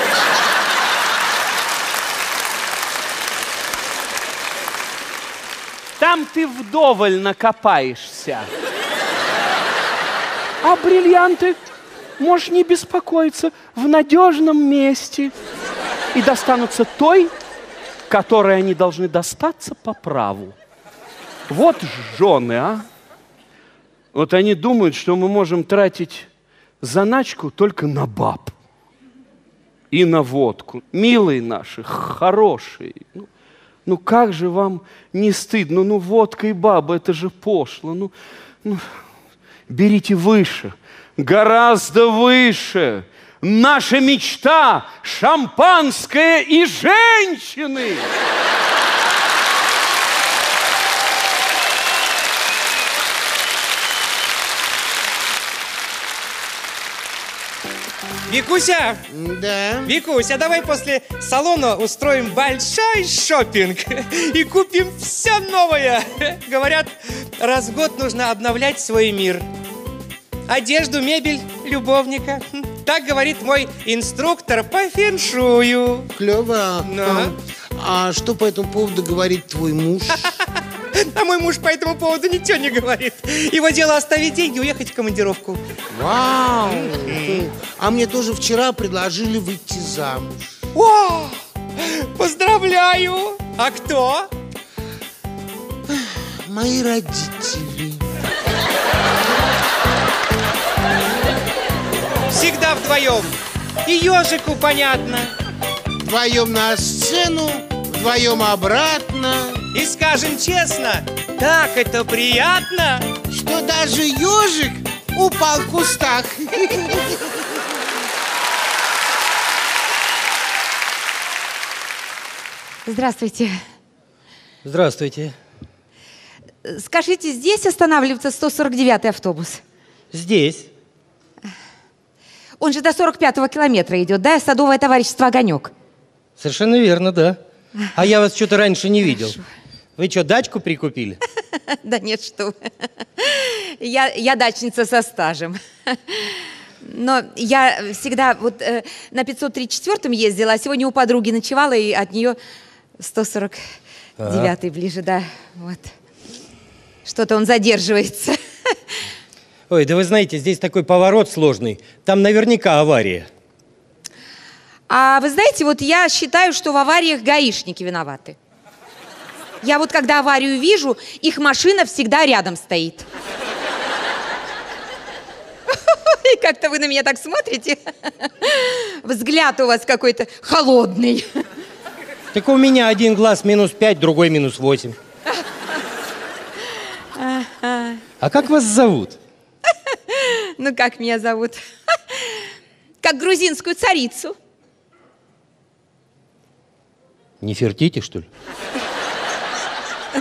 Там ты вдоволь накопаешься. А бриллианты, можешь не беспокоиться, в надежном месте. И достанутся той, которой они должны достаться по праву. Вот жены, а. Вот они думают, что мы можем тратить заначку только на баб и на водку. Милые наши, хорошие. Ну, ну как же вам не стыдно? Ну, водка и баба, это же пошло. Ну, ну, берите выше, гораздо выше. Наша мечта – шампанское и женщины. Викуся! Да? Викуся, давай после салона устроим большой шопинг и купим все новое. Говорят, раз в год нужно обновлять свой мир. Одежду, мебель, любовника. Так говорит мой инструктор по феншую. Клево. Да. А что по этому поводу говорит твой муж? А мой муж по этому поводу ничего не говорит. Его дело оставить деньги и уехать в командировку. Вау! А мне тоже вчера предложили выйти замуж. О, поздравляю! А кто? Мои родители. Всегда вдвоем. И ежику понятно. Вдвоем на сцену, вдвоем обратно. И скажем честно, так это приятно. Что даже ежик упал в кустах. Здравствуйте. Здравствуйте. Скажите, здесь останавливается 149-й автобус? Здесь. Он же до 45-го километра идет, да? Садовое товарищество «Огонек». Совершенно верно, да. А я вас что-то раньше не видел. Вы что, дачку прикупили? Да нет, что. Я, я дачница со стажем. Но я всегда вот э, на 534-м ездила, а сегодня у подруги ночевала, и от нее 149-й ближе, да. Вот. Что-то он задерживается. Ой, да вы знаете, здесь такой поворот сложный. Там наверняка авария. А вы знаете, вот я считаю, что в авариях гаишники виноваты. Я вот когда аварию вижу, их машина всегда рядом стоит. И как-то вы на меня так смотрите. Взгляд у вас какой-то холодный. Так у меня один глаз минус пять, другой минус восемь. А как вас зовут? Ну, как меня зовут? Как грузинскую царицу. Не фертите, что ли?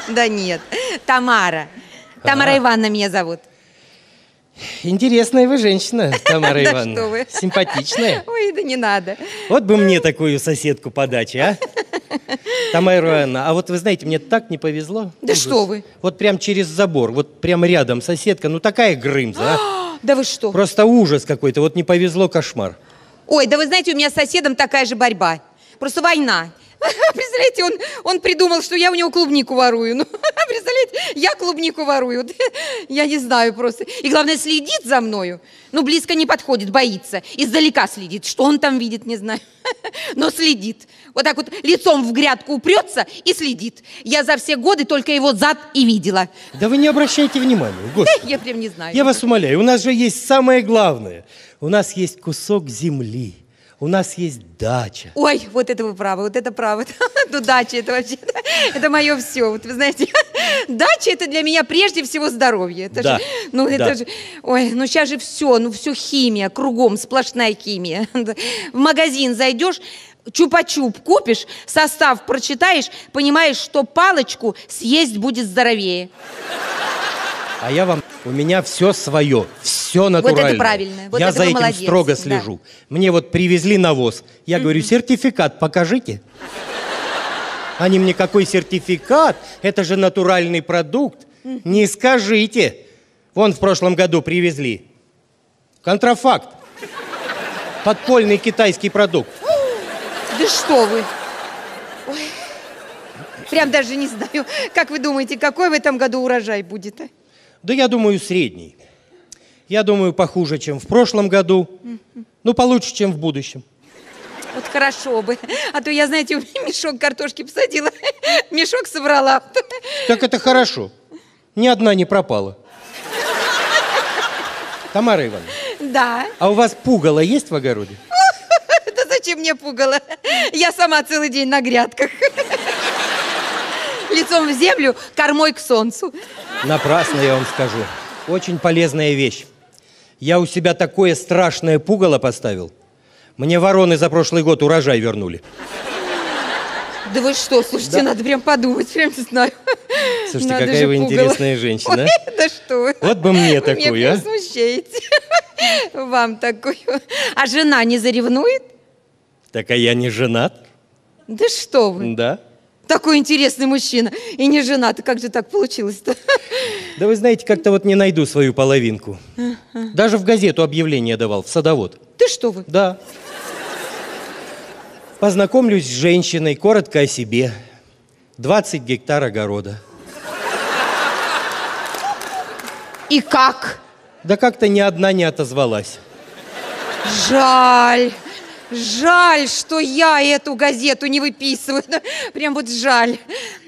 Да нет, Тамара. Тамара А. Ивановна меня зовут. Интересная вы женщина, Тамара Да Ивановна. что вы. Симпатичная. Ой, да не надо. Вот бы мне такую соседку по даче, а? Тамара Ивановна, а вот вы знаете, мне так не повезло. Да что вы. Вот прям через забор, вот прямо рядом соседка, ну такая грымза, а? Да вы что? Просто ужас какой-то, вот не повезло, кошмар. Ой, да вы знаете, у меня с соседом такая же борьба. Просто война. Представляете, он, он придумал, что я у него клубнику ворую. Ну, представляете, я клубнику ворую. Я не знаю просто. И главное, следит за мною. Ну, близко не подходит, боится. Издалека следит. Что он там видит, не знаю. Но следит. Вот так вот лицом в грядку упрется и следит. Я за все годы только его зад и видела. Да вы не обращайте внимания, господи. Я прям не знаю. Я вас умоляю, у нас же есть самое главное. У нас есть кусок земли, у нас есть дача. Ой, вот это вы правы, вот это правы. Ну, дача это вообще, это мое все. Вот вы знаете, дача это для меня прежде всего здоровье. Это Да, же, ну это да. же, ой, ну сейчас же все, ну все химия, кругом сплошная химия. В магазин зайдешь, чупа-чуп купишь, состав прочитаешь, понимаешь, что палочку съесть будет здоровее. А я вам, у меня все свое, все это натуральное. правильно, вот я это за этим молодец, строго да. слежу. Мне вот привезли навоз. Я говорю, сертификат покажите. Они мне, какой сертификат? Это же натуральный продукт. Не скажите. Вон в прошлом году привезли. Контрафакт. Подпольный китайский продукт. Да что вы? Ой, прям даже не знаю, как вы думаете, какой в этом году урожай будет? а? Да я думаю, средний. Я думаю, похуже, чем в прошлом году. Ну, получше, чем в будущем. Вот хорошо бы. А то я, знаете, мешок картошки посадила, мешок собрала. Так это хорошо. Ни одна не пропала. Тамара Ивановна, Да. а у вас пугало есть в огороде? Да зачем мне пугало? Я сама целый день на грядках. Лицом в землю, кормой к солнцу. Напрасно я вам скажу. Очень полезная вещь. Я у себя такое страшное пугало поставил. Мне вороны за прошлый год урожай вернули. Да вы что, слушайте, Да. надо прям подумать, прям не знаю. Слушайте, Надо какая вы пугало. интересная женщина, а? Ой, да что вы. Вот бы мне Вы такую, меня а? смущаете. Вам такую. А жена не заревнует? Так а я не женат, Да что вы. да? Такой интересный мужчина. И не женат. Как же так получилось-то? Да вы знаете, как-то вот не найду свою половинку. Даже в газету объявление давал, в садовод. Ты что вы? Да. Познакомлюсь с женщиной, коротко о себе. 20 гектар огорода. И как? Да как-то ни одна не отозвалась. Жаль. Жаль, что я эту газету не выписываю. Прям вот жаль.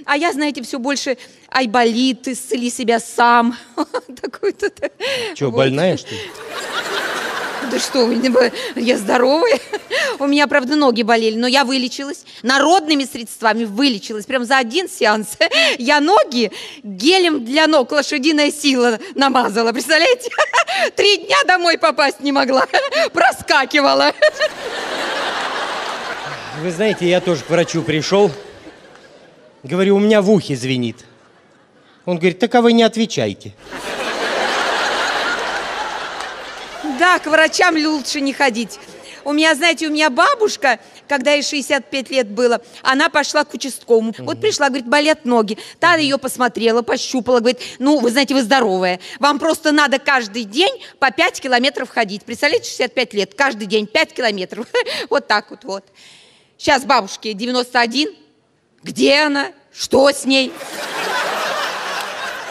А я, знаете, все больше айболит, исцели себя сам. Такую-то... Че, больная, что ли? Да что вы, я здоровая. У меня, правда, ноги болели, но я вылечилась. Народными средствами вылечилась. Прям за один сеанс. Я ноги гелем для ног лошадиная сила намазала. Представляете? Три дня домой попасть не могла. Проскакивала. Вы знаете, я тоже к врачу пришел. Говорю, у меня в ухе звенит. Он говорит, так а вы не отвечайте. Да, к врачам лучше не ходить. У меня, знаете, у меня бабушка, когда ей 65 лет было, она пошла к участковому. Вот пришла, говорит, болят ноги. Та ее посмотрела, пощупала, говорит, ну, вы знаете, вы здоровая. Вам просто надо каждый день по 5 километров ходить. Представляете, 65 лет, каждый день 5 километров. Вот так вот, вот. Сейчас бабушке 91. Где она? Что с ней?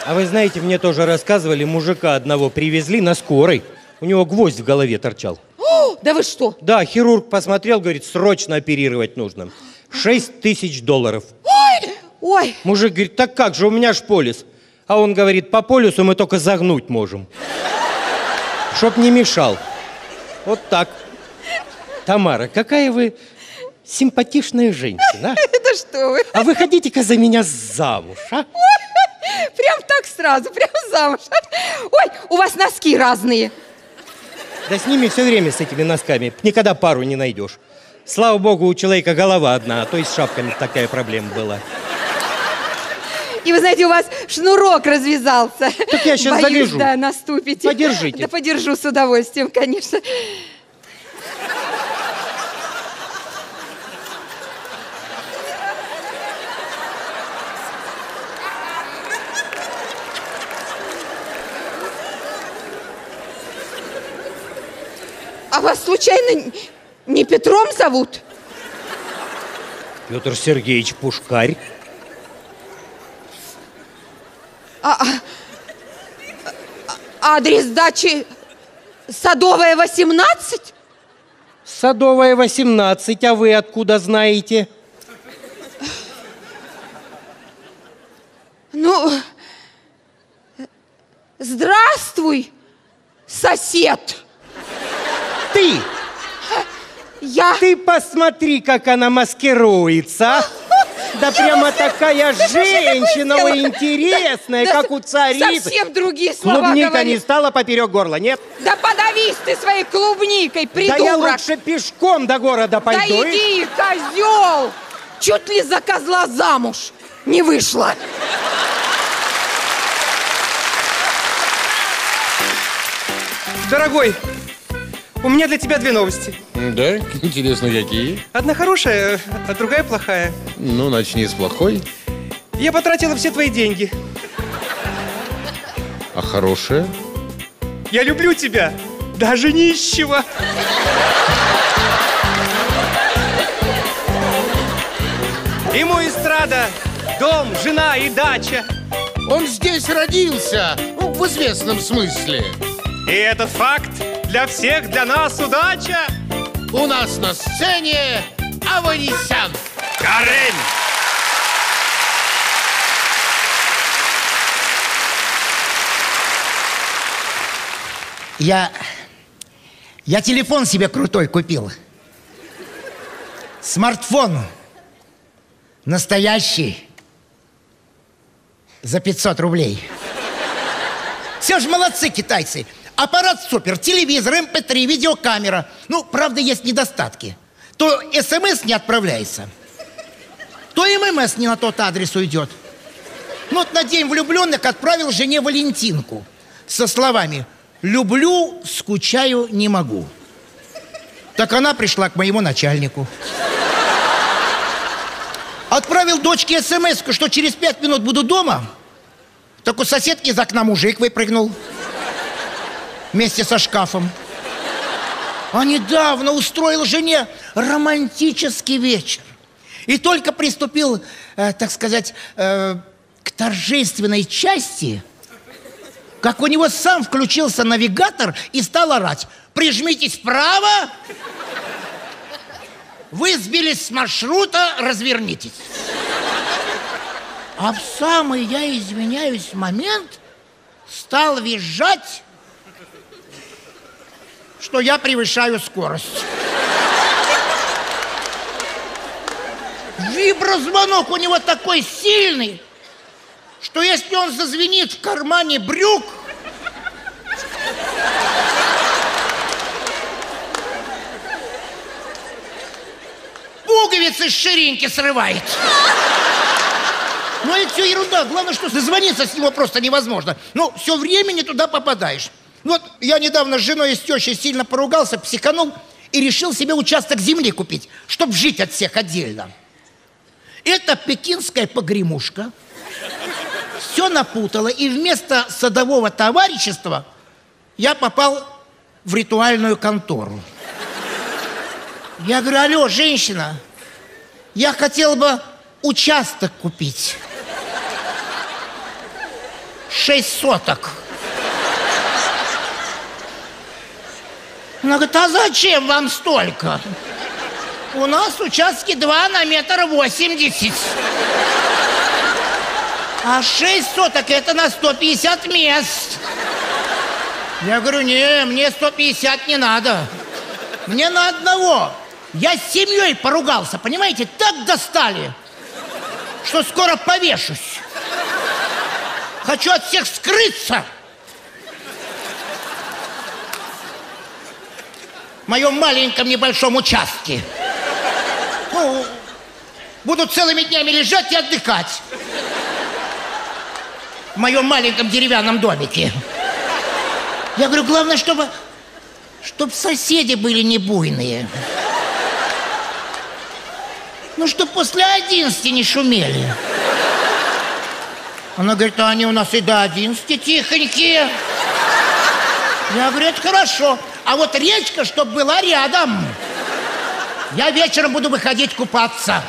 А вы знаете, мне тоже рассказывали, мужика одного привезли на скорой. У него гвоздь в голове торчал. О, да вы что? Да, хирург посмотрел, говорит, срочно оперировать нужно. Шесть тысяч долларов. Ой, ой, Мужик говорит, так как же, у меня ж полис. А он говорит, по полюсу мы только загнуть можем. Чтоб не мешал. Вот так. Тамара, какая вы симпатичная женщина. а? да что вы? А выходите-ка за меня замуж, а? Прям так сразу, прям замуж. Ой, у вас носки разные. Да с ними все время, с этими носками. Никогда пару не найдешь. Слава богу, у человека голова одна, а то и с шапками такая проблема была. И вы знаете, у вас шнурок развязался. Так я щас Боюсь, завяжу. да, наступите. Подержите. Да подержу с удовольствием, конечно. А вас случайно не Петром зовут? Петр Сергеевич Пушкарь. А, а- а- адрес дачи Садовая, 18? Садовая, 18, а вы откуда знаете? Ну, здравствуй, сосед. Ты! Я? Ты посмотри, как она маскируется? Да прямо такая Да женщина, ой, интересная, Да как у царицы. Совсем другие слова Клубника говоришь. не стала поперек горла, нет? Да подавись ты своей клубникой, Да я придурок. лучше пешком до города Да пойду. и- иди, козел! Чуть ли за козла замуж не вышла. Дорогой, у меня для тебя две новости. Да, интересно, какие? Одна хорошая, а другая плохая. Ну, начни с плохой, Я потратила все твои деньги. а хорошая? Я люблю тебя, даже нищего. Ему эстрада, дом, жена и дача. Он здесь родился, в известном смысле. И этот факт для всех, для нас удача. У нас на сцене Аванесян. Карен! Я... Я телефон себе крутой купил. Смартфон. Настоящий. За 500 рублей. Все же молодцы китайцы. Аппарат супер, телевизор, MP3, видеокамера. Ну, правда, есть недостатки. То СМС не отправляется, то ММС не на тот адрес уйдет. Ну, вот на День влюбленных отправил жене Валентинку со словами Люблю, скучаю, не могу. Так она пришла к моему начальнику. Отправил дочке смс, что через пять минут буду дома. Так у соседки из окна мужик выпрыгнул. Вместе со шкафом. А недавно устроил жене романтический вечер. И только приступил, э, так сказать, э, к торжественной части, как у него сам включился навигатор и стал орать. Прижмитесь вправо, вы сбились с маршрута, развернитесь. А в самый, я извиняюсь, момент стал визжать, что я превышаю скорость. Виброзвонок у него такой сильный, что если он зазвенит в кармане брюк, пуговицы с ширинки срывает. Ну, это все ерунда. Главное, что дозвониться с него просто невозможно. Ну, все времени туда попадаешь. Вот я недавно с женой и с тещей сильно поругался, психанул и решил себе участок земли купить, чтобы жить от всех отдельно. Это пекинская погремушка. Все напутала, и вместо садового товарищества я попал в ритуальную контору. Я говорю, алло, женщина, я хотел бы участок купить. Шесть соток. Она говорит, а зачем вам столько? У нас участки 2 на метр восемьдесят. А 6 соток это на 150 мест. Я говорю, не, мне 150 не надо. Мне на одного. Я с семьей поругался, понимаете? Так достали, что скоро повешусь. Хочу от всех скрыться. Моем маленьком небольшом участке. Ну, буду целыми днями лежать и отдыхать. В моем маленьком деревянном домике. Я говорю, главное, чтобы, чтобы соседи были не буйные. Ну, чтобы после одиннадцати не шумели. Она говорит, а они у нас и до одиннадцати тихонькие. Я говорю, это хорошо. А вот речка, чтобы была рядом. Я вечером буду выходить купаться.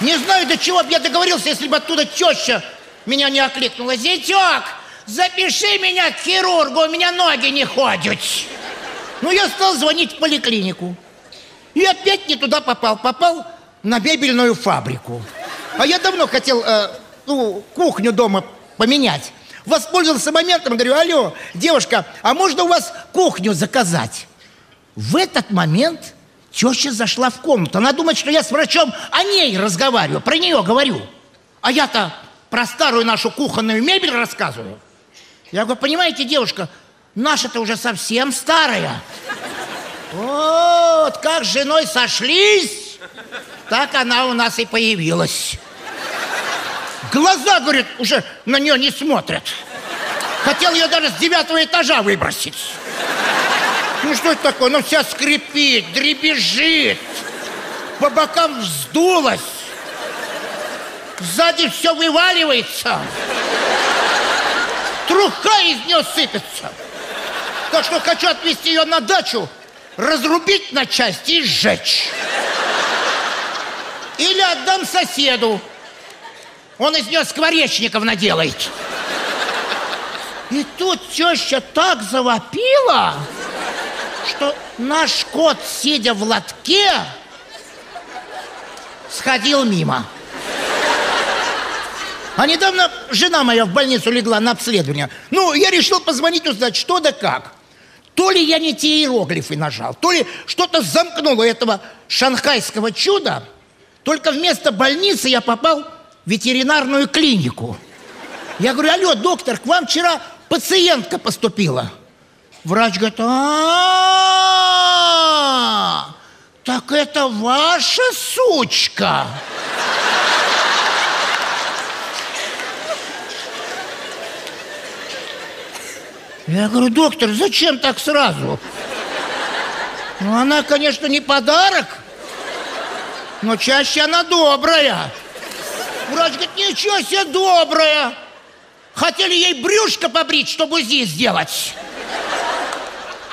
Не знаю, до чего бы я договорился, если бы оттуда теща меня не окликнула. Зятек, запиши меня к хирургу, у меня ноги не ходят. Ну, я стал звонить в поликлинику. И опять не туда попал. Попал на мебельную фабрику. А я давно хотел, э, ну, кухню дома поменять. Воспользовался моментом, говорю, алло, девушка, а можно у вас кухню заказать? В этот момент теща зашла в комнату. Она думает, что я с врачом о ней разговариваю, про нее говорю. А я-то про старую нашу кухонную мебель рассказываю. Я говорю, понимаете, девушка, наша-то уже совсем старая. Вот, как с женой сошлись, так она у нас и появилась. Глаза, говорит, уже на нее не смотрят. Хотел ее даже с девятого этажа выбросить. Ну что это такое? Ну вся скрипит, дребезжит. По бокам вздулась. Сзади все вываливается. Труха из нее сыпется. Так что хочу отвезти ее на дачу, разрубить на части и сжечь. Или отдам соседу. Он из нее скворечников наделает. И тут теща так завопила, что наш кот, сидя в лотке, сходил мимо. А недавно жена моя в больницу легла на обследование. Ну, я решил позвонить узнать, что да как. То ли я не те иероглифы нажал, то ли что-то замкнуло этого шанхайского чуда. Только вместо больницы я попал ветеринарную клинику. Я говорю, алло, доктор, к вам вчера пациентка поступила. Врач говорит, а, так это ваша сучка. Я говорю, доктор, зачем так сразу? Ну, она, конечно, не подарок, но чаще она добрая. Врач говорит, ничего себе добрая. Хотели ей брюшко побрить, чтобы УЗИ сделать.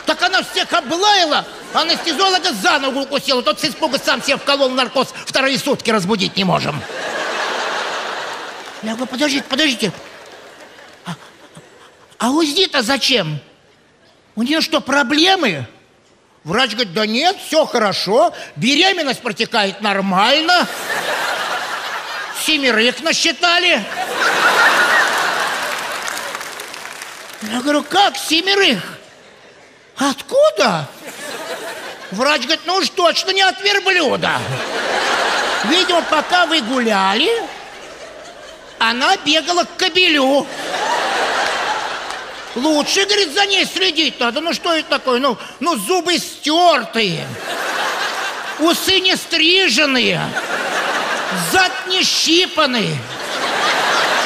Так она всех облаяла, анестезиолога за ногу укусила. Тот с испуга сам себе вколол наркоз, вторые сутки разбудить не можем. Я говорю, подождите, подождите. А, а УЗИ-то зачем? У нее что, проблемы? Врач говорит, да нет, все хорошо, беременность протекает нормально. Семерых насчитали. Я говорю, как семерых? Откуда? Врач говорит, ну уж точно не от верблюда. Видимо, пока вы гуляли, она бегала к кобелю. Лучше, говорит, за ней следить надо. Ну что это такое? Ну, ну зубы стертые, усы не стриженные, зад не щипанный.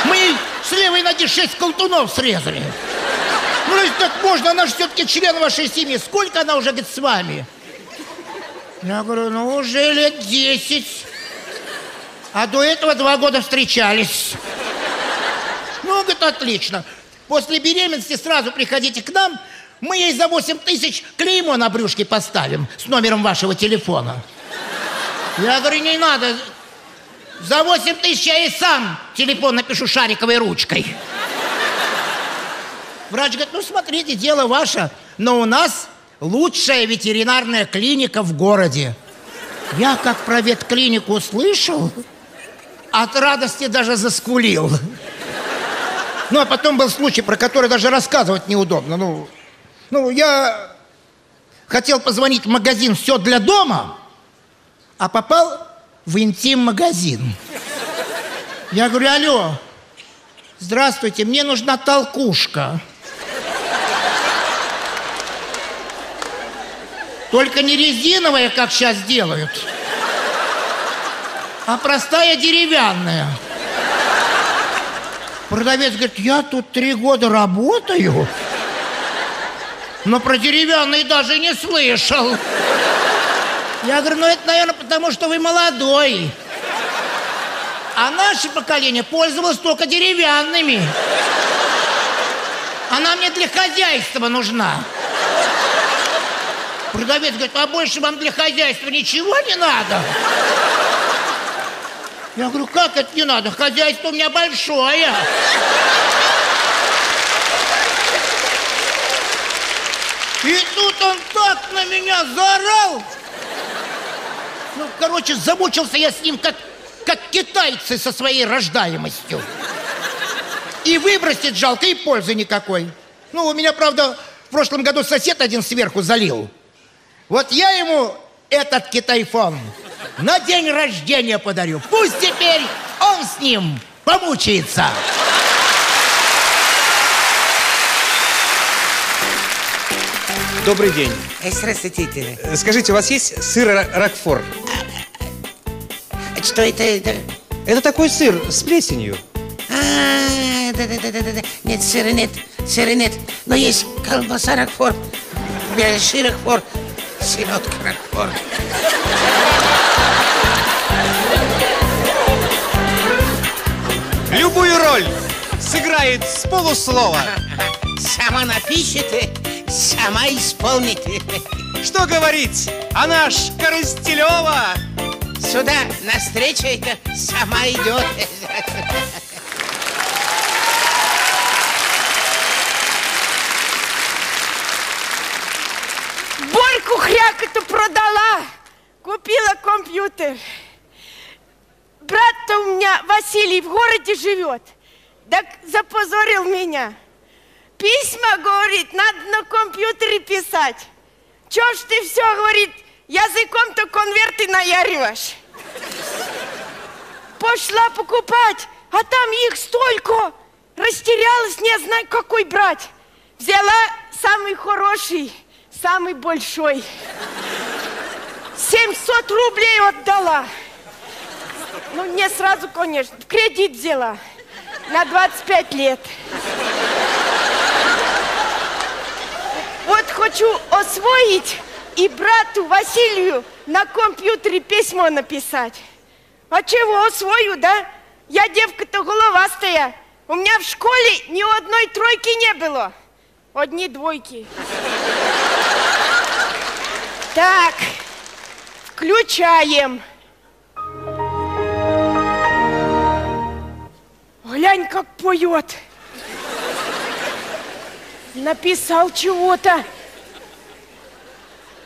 Мы с левой ноги шесть колтунов срезали. Ну, если так можно, она же все-таки член вашей семьи. Сколько она уже, говорит, с вами? Я говорю, ну, уже лет десять. А до этого два года встречались. Ну, говорит, отлично. После беременности сразу приходите к нам, мы ей за 8 тысяч клеймо на брюшке поставим с номером вашего телефона. Я говорю, не надо. За 8 тысяч я и сам телефон напишу шариковой ручкой. Врач говорит, ну смотрите, дело ваше, но у нас лучшая ветеринарная клиника в городе. Я как про ветклинику услышал, от радости даже заскулил. Ну, а потом был случай, про который даже рассказывать неудобно. Ну, ну я хотел позвонить в магазин «Все для дома», а попал в интим-магазин. Я говорю, алло, здравствуйте, мне нужна толкушка. Только не резиновая, как сейчас делают, а простая деревянная. Продавец говорит, я тут три года работаю, но про деревянный даже не слышал. Я говорю, ну это, наверное, потому что вы молодой. А наше поколение пользовалось только деревянными. Она мне для хозяйства нужна. Продавец говорит, а больше вам для хозяйства ничего не надо? Я говорю, как это не надо? Хозяйство у меня большое. И тут он так на меня заорал. Ну, короче, замучился я с ним, как, как китайцы со своей рождаемостью. И выбросить жалко, и пользы никакой. Ну, у меня, правда, в прошлом году сосед один сверху залил. Вот я ему этот китайфон на день рождения подарю. Пусть теперь он с ним помучается. Добрый день. Здравствуйте. Э, Скажите, у вас есть сыр Рокфор? Что это? это? Это такой сыр с плесенью. А, да-да-да-да-да. Нет, сыра нет, сыра нет. Но есть колбаса Рокфор, беляши Рокфор, селедка Рокфор. Любую роль сыграет с полуслова. Сама напишет, сама исполнит. Что говорить? А наш Коростелева Сюда, на встречу, сама идет. Борьку хрякоту продала, купила компьютер. Брат-то у меня Василий в городе живет, так запозорил меня. Письма, говорит, надо на компьютере писать. Чё ж ты все, говорит, языком-то конверты наяриваешь? Пошла покупать, а там их столько. Растерялась, не знаю, какой брать. Взяла самый хороший, самый большой. 700 рублей отдала. Ну, не сразу, конечно, в кредит взяла. На 25 лет. хочу освоить и брату Василию на компьютере письмо написать. А чего освою, да? Я девка-то головастая. У меня в школе ни одной тройки не было. Одни двойки. Так, включаем. Глянь, как поет. Написал чего-то.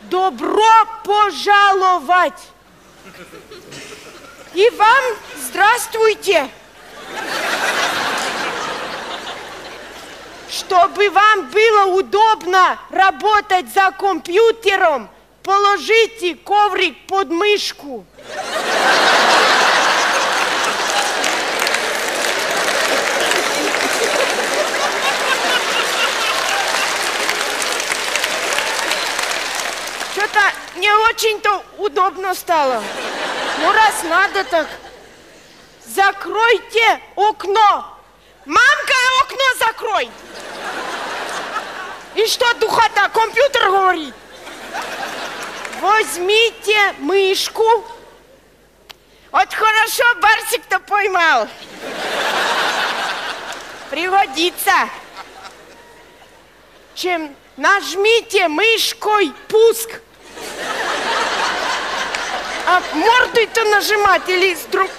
Добро пожаловать. И вам здравствуйте. Чтобы вам было удобно работать за компьютером, положите коврик под мышку. Что-то не очень-то удобно стало. Ну, раз надо, так закройте окно. Мамка, окно закрой. И что, духота, компьютер говорит? Возьмите мышку. Вот хорошо Барсик-то поймал. Пригодится. Чем нажмите мышкой пуск. А мордой-то нажимать или с друг...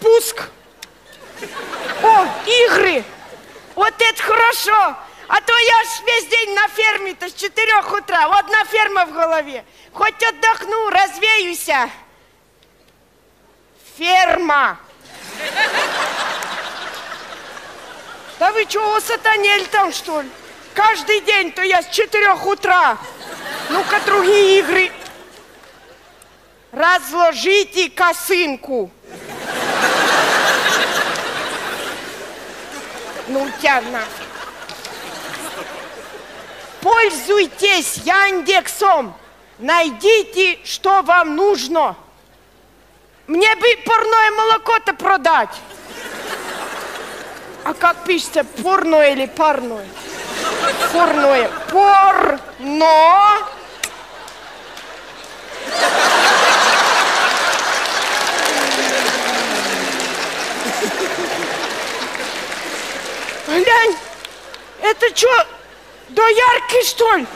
Пуск. О, игры. Вот это хорошо. А то я ж весь день на ферме-то с 4 утра. Вот одна ферма в голове. Хоть отдохну, развеюся. Ферма. Да вы чего, сатанели там, что ли? Каждый день то я с 4 утра. Ну-ка, другие игры. Разложите косынку. Ну, нафиг. Пользуйтесь Яндексом. Найдите, что вам нужно. Мне бы парное молоко-то продать. А как пишется, порное или парное? Порное. Порно. Глянь, это что, доярки, что ли?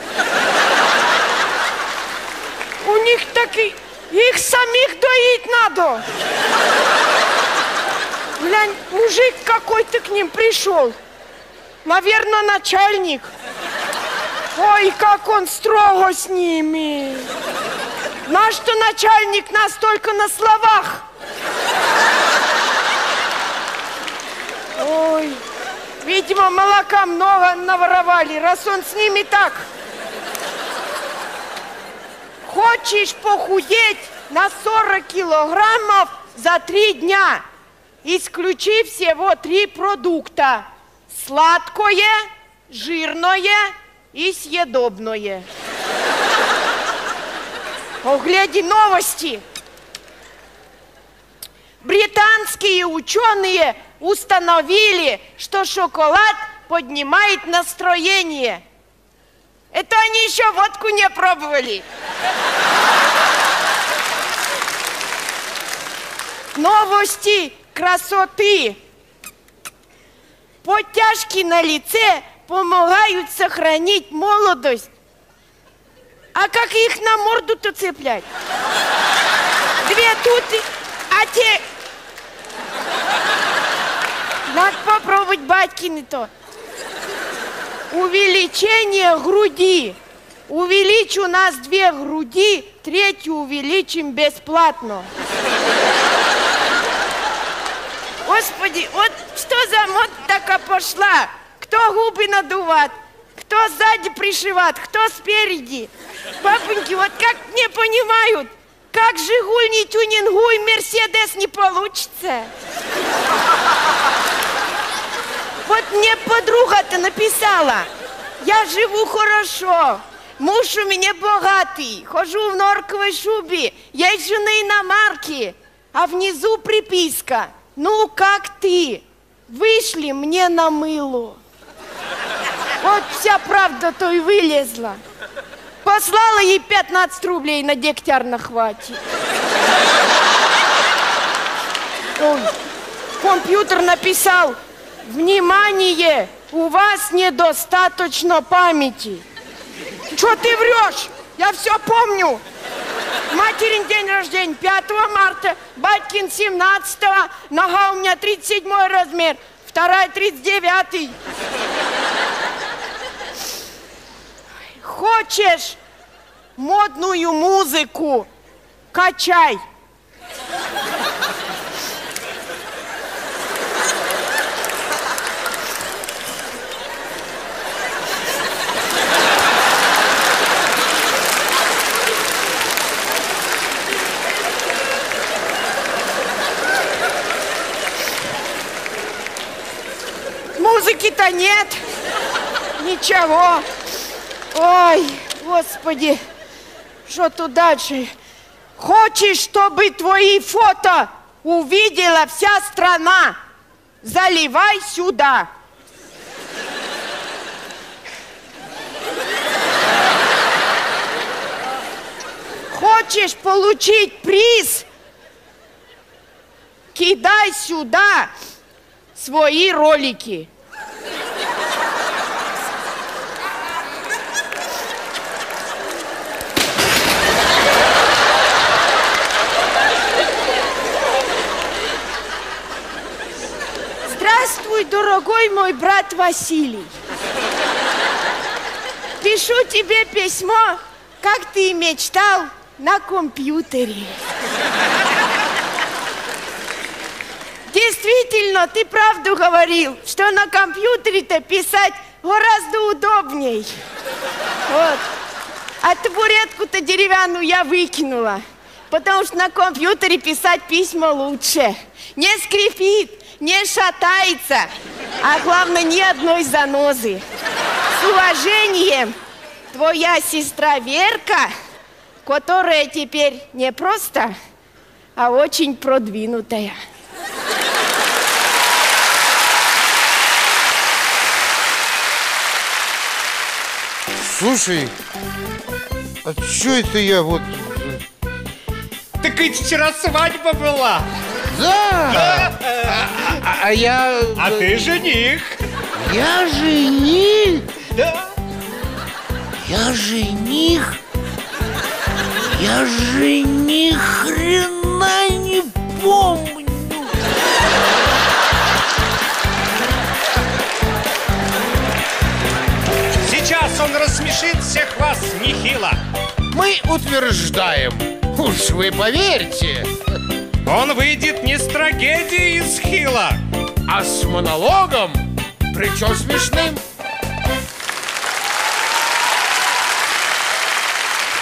У них так и... Их самих доить надо. Глянь, мужик какой-то к ним пришел. Наверное, начальник. Ой, как он строго с ними. Наш-то начальник нас только на словах. Ой, видимо, молока много наворовали, раз он с ними так. Хочешь похудеть на 40 килограммов за три дня? Исключи всего три продукта. Сладкое, жирное и съедобное. Огляди новости. Британские ученые установили, что шоколад поднимает настроение. Это они еще водку не пробовали. Новости красоты. Подтяжки на лице помогают сохранить молодость. А как их на морду-то цеплять? Две тут, а те... Надо попробовать батькины-то. Увеличение груди. Увеличь у нас две груди, третью увеличим бесплатно. Господи, вот что за мод такая пошла? Кто губы надувает? Кто сзади пришивает? Кто спереди? Папоньки, вот как не понимают, как Жигуль не тюнингуй, Мерседес не получится. Вот мне подруга-то написала, я живу хорошо, муж у меня богатый, хожу в норковой шубе, езжу на иномарке, а внизу приписка, ну как ты, вышли мне на мыло. Вот вся правда-то и вылезла. Послала ей 15 рублей на дегтяр на. Ой, Компьютер написал, внимание, у вас недостаточно памяти. Что ты врешь? Я все помню. Материн день рождения 5 марта, батькин 17 нога у меня 37 размер, вторая 39 Хочешь модную музыку? Качай. Музыки-то нет. Ничего. Ой, господи, что тут дальше? Хочешь, чтобы твои фото увидела вся страна? Заливай сюда. Хочешь получить приз? Кидай сюда свои ролики. Здравствуй, дорогой мой брат Василий. Пишу тебе письмо, как ты и мечтал, на компьютере. Действительно, ты правду говорил, что на компьютере-то писать гораздо удобней. Вот. А табуретку-то деревянную я выкинула, потому что на компьютере писать письма лучше. Не скрипит, не шатается, а главное, ни одной занозы. С уважением, твоя сестра Верка, которая теперь не просто, а очень продвинутая. Слушай, а что это я вот... Так ведь вчера свадьба была. Да. А, а я... А ты жених. Я жених? Да. Я жених? Я же ни хрена не помню. Сейчас он рассмешит всех вас нехило. Мы утверждаем, уж вы поверьте, Он выйдет не с трагедии из хила, а с монологом, причем смешным.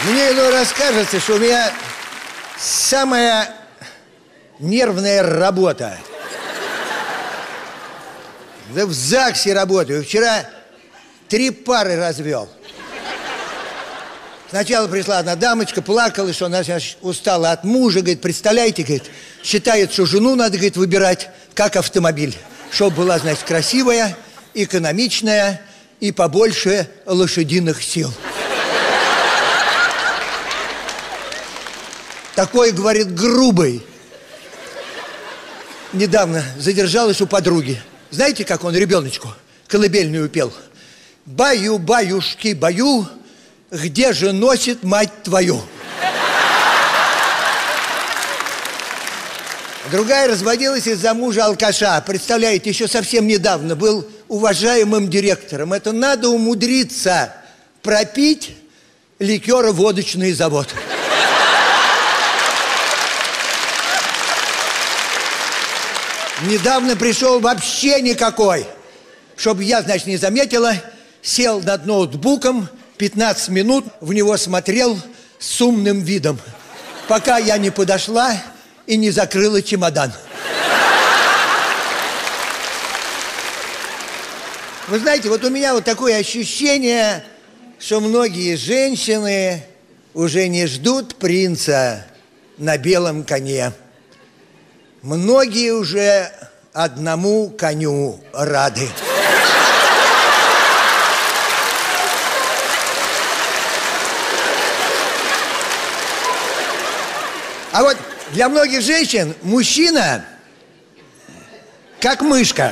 Мне иной раз кажется, что у меня самая нервная работа. Да в ЗАГСе работаю. Вчера три пары развел. Сначала пришла одна дамочка, плакала, что она устала от мужа. Говорит, представляете, говорит, считает, что жену надо, говорит, выбирать как автомобиль. Чтобы была, значит, красивая, экономичная и побольше лошадиных сил. Такой, говорит, грубый. Недавно задержалась у подруги. Знаете, как он ребеночку колыбельную пел? Баю, баюшки, баю, где же носит мать твою? Другая разводилась из-за мужа алкаша. Представляете, еще совсем недавно был уважаемым директором. Это надо умудриться пропить ликеро-водочный завод. Недавно пришел вообще никакой. Чтобы я, значит, не заметила, сел над ноутбуком, 15 минут в него смотрел с умным видом, пока я не подошла и не закрыла чемодан. Вы знаете, вот у меня вот такое ощущение, что многие женщины уже не ждут принца на белом коне. Многие уже одному коню рады. А вот для многих женщин мужчина как мышка.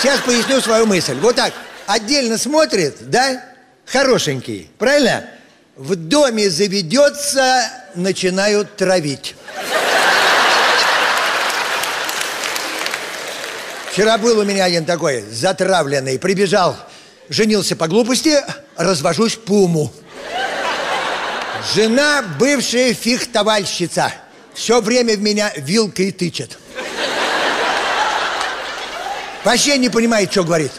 Сейчас поясню свою мысль. Вот так, отдельно смотрит, да, хорошенький, правильно? В доме заведется, начинают травить. Вчера был у меня один такой затравленный, прибежал, женился по глупости, развожусь по уму. Жена бывшая фехтовальщица. Все время в меня вилкой тычет. Вообще не понимает, что говорит.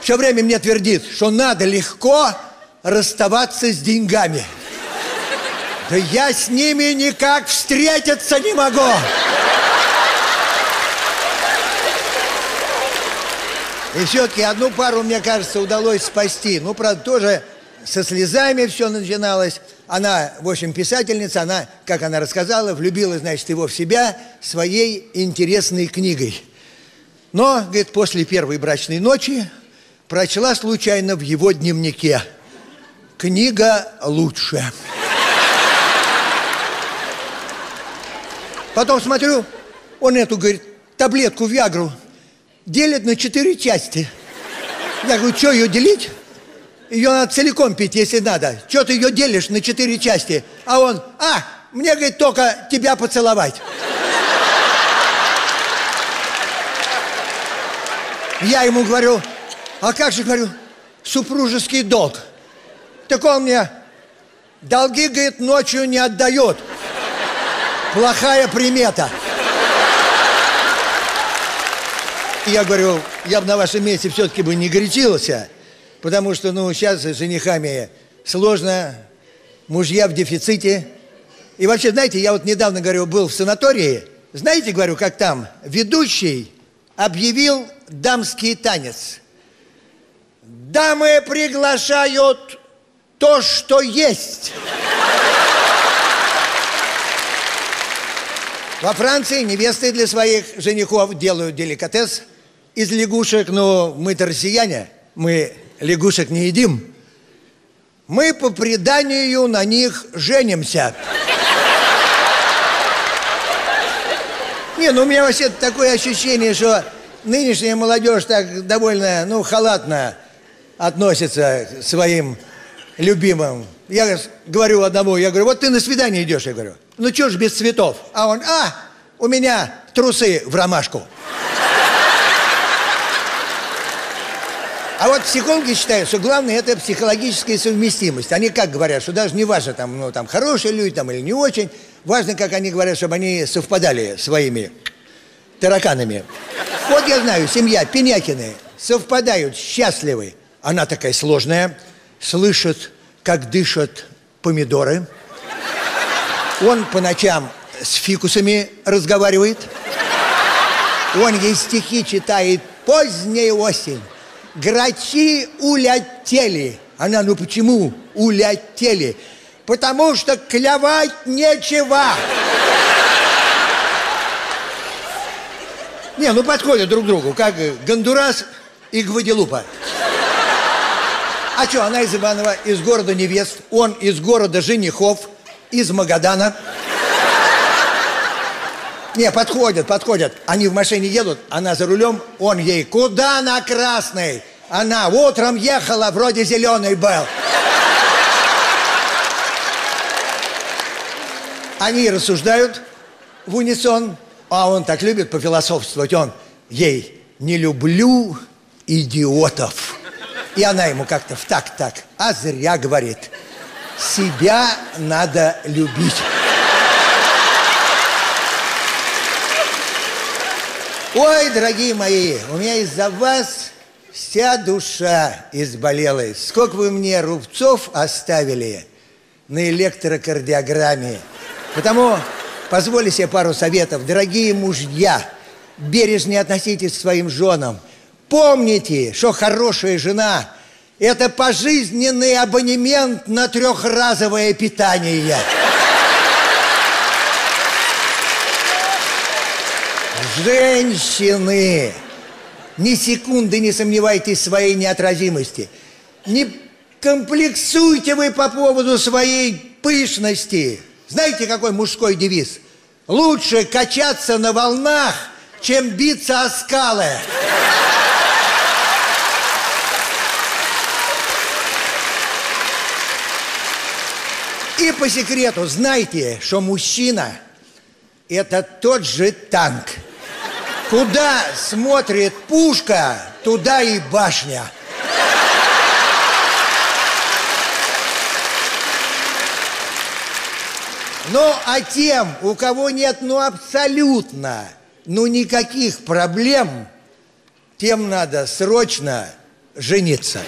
Все время мне твердит, что надо легко расставаться с деньгами. Да я с ними никак встретиться не могу. И все-таки одну пару, мне кажется, удалось спасти. Ну, правда, тоже со слезами все начиналось. Она, в общем, писательница, она, как она рассказала, влюбилась, значит, его в себя своей интересной книгой. Но, говорит, после первой брачной ночи прочла случайно в его дневнике «Книга лучше». Потом смотрю, он эту, говорит, таблетку Виагру делит на четыре части. Я говорю, что ее делить? Ее надо целиком пить, если надо. Что ты ее делишь на четыре части? А он, а, мне, говорит, только тебя поцеловать. Я ему говорю, а как же, говорю, супружеский долг? Так он мне, долги, говорит, ночью не отдает. Плохая примета. Я говорю, я бы на вашем месте все-таки бы не горячился, потому что, ну, сейчас с женихами сложно, мужья в дефиците. И вообще, знаете, я вот недавно, говорю, был в санатории, знаете, говорю, как там ведущий объявил дамский танец. Дамы приглашают то, что есть. Во Франции невесты для своих женихов делают деликатес из лягушек, но мы-то россияне, мы лягушек не едим. Мы по преданию на них женимся. Не, ну у меня вообще такое ощущение, что нынешняя молодежь так довольно, ну, халатно относится к своим любимым. Я говорю одному, я говорю, вот ты на свидание идешь, я говорю, ну что ж без цветов? А он, а, у меня трусы в ромашку. А вот психологи считают, что главное это психологическая совместимость. Они как говорят, что даже не важно, там, ну, там хорошие люди там, или не очень, важно, как они говорят, чтобы они совпадали своими тараканами. Вот я знаю, семья Пенякины совпадают, счастливы. Она такая сложная, слышит, как дышат помидоры. Он по ночам с фикусами разговаривает. Он ей стихи читает «Поздняя осень». Грачи улетели. Она, ну почему улетели? Потому что клевать нечего. Не, ну подходят друг другу, как Гондурас и Гваделупа. А что, она из Иванова, из города невест, он из города женихов, из Магадана. Не, подходят, подходят. Они в машине едут, она за рулем, он ей, куда на красный? Она утром ехала, вроде зеленый был. Они рассуждают в унисон, а он так любит пофилософствовать, он ей, не люблю идиотов. И она ему как-то в так-так, а зря говорит, себя надо любить. Ой, дорогие мои, у меня из-за вас вся душа изболелась. Сколько вы мне рубцов оставили на электрокардиограмме. Потому позволю себе пару советов. Дорогие мужья, бережнее относитесь к своим женам. Помните, что хорошая жена – это пожизненный абонемент на трехразовое питание. Женщины, ни секунды не сомневайтесь в своей неотразимости. Не комплексуйте вы по поводу своей пышности. Знаете, какой мужской девиз? Лучше качаться на волнах, чем биться о скалы. И по секрету знайте, что мужчина – это тот же танк. Куда смотрит пушка, туда и башня. Ну, а тем, у кого нет, ну, абсолютно, ну, никаких проблем, тем надо срочно жениться.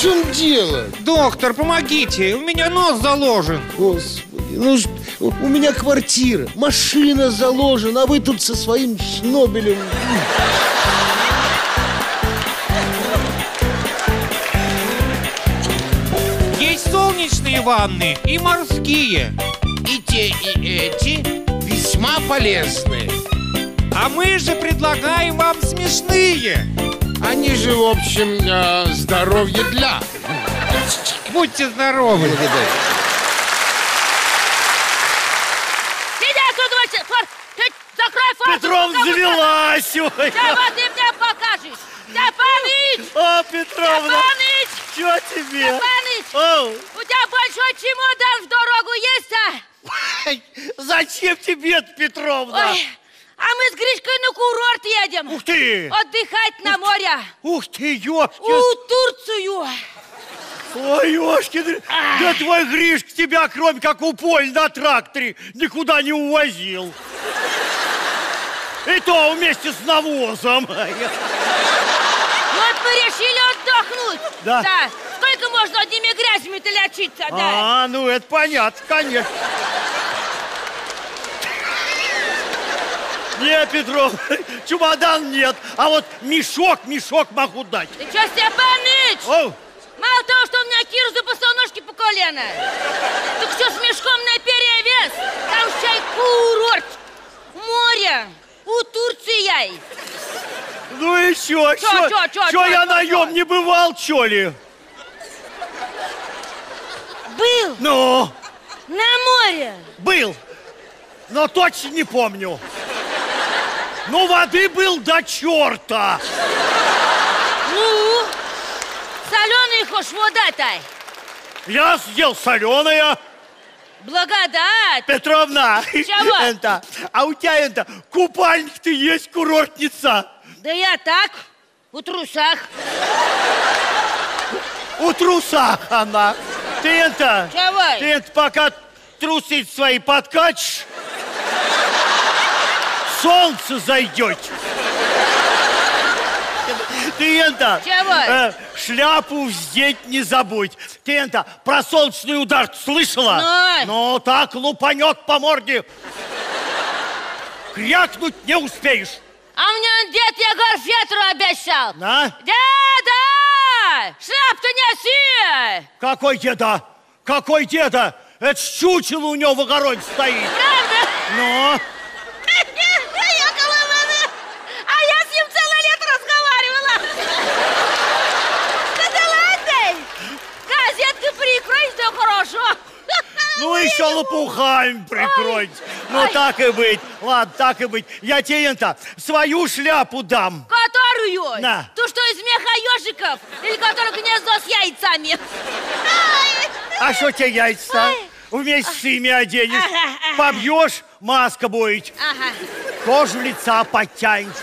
Чем дело? Доктор, помогите, у меня нос заложен. Господи, ну у меня квартира, машина заложена, а вы тут со своим шнобелем. Есть солнечные ванны и морские. И те, и эти весьма полезны. А мы же предлагаем вам смешные. Они же, в общем, э, здоровье для. Будьте здоровы. Сидя отсюда, фор, ты закрой форточку. Петров завелась, ой. Чего ты мне покажешь? Степаныч! О, Петровна! Степаныч! Чего тебе? Степаныч! Оу. У тебя большой чемодан в дорогу есть, а? Зачем тебе это, Петровна? Ой, а мы с Гришкой на курорт едем. Ух ты! Отдыхать на море. Ух ты, ёшки! У Турцию. Ой, ёшки, да твой Гришка тебя, кроме как у Поль на тракторе, никуда не увозил. И то вместе с навозом. Вот мы решили отдохнуть. Да. Сколько можно одними грязями-то лечиться, да? А, ну это понятно, конечно. Нет, Петров, чемодан нет, а вот мешок, мешок могу дать. Ты что, Степаныч? Оу. Мало того, что у меня кирза босоножки по колено, так что с мешком на перевес. Там чай курорт, море, у Турции. Ну и чё, Чё, чё, чё, чё, чё я чё, наем не бывал, чё ли? Был Ну, на море. был, но точно не помню. Ну, воды был до черта. Ну, соленый хошь вода-тай. Я съел соленая. Благодать. Петровна, Чего? это, а у тебя это, купальник ты есть, курортница. Да я так, у трусах. У трусах она. Ты это, Чего? ты это пока трусы свои подкачешь, солнце зайдет. Ты Чего? э, шляпу вздеть не забудь. Ты это, про солнечный удар слышала? Ой. Ну, так лупанет по морде. Крякнуть не успеешь. А мне дед Егор Фетру обещал. На? Деда! Шляп-то неси! Какой деда? Какой деда? Это чучело у него в огороде стоит. Правда? Ну? Яков Иванович, а я с ним целое лето разговаривала. Да да ладно! Газетку прикрой, да хорошо. Ну, еще лопухами прикройте. Ну, так и быть. Ладно, так и быть. Я тебе это, свою шляпу дам. Которую? На. Ту, что из меха ежиков? Или которая гнездо с яйцами? А что тебе яйца? Вместе с ими оденешь. Ага, ага. Побьешь, маска будет. Ага. Кожу лица подтянет.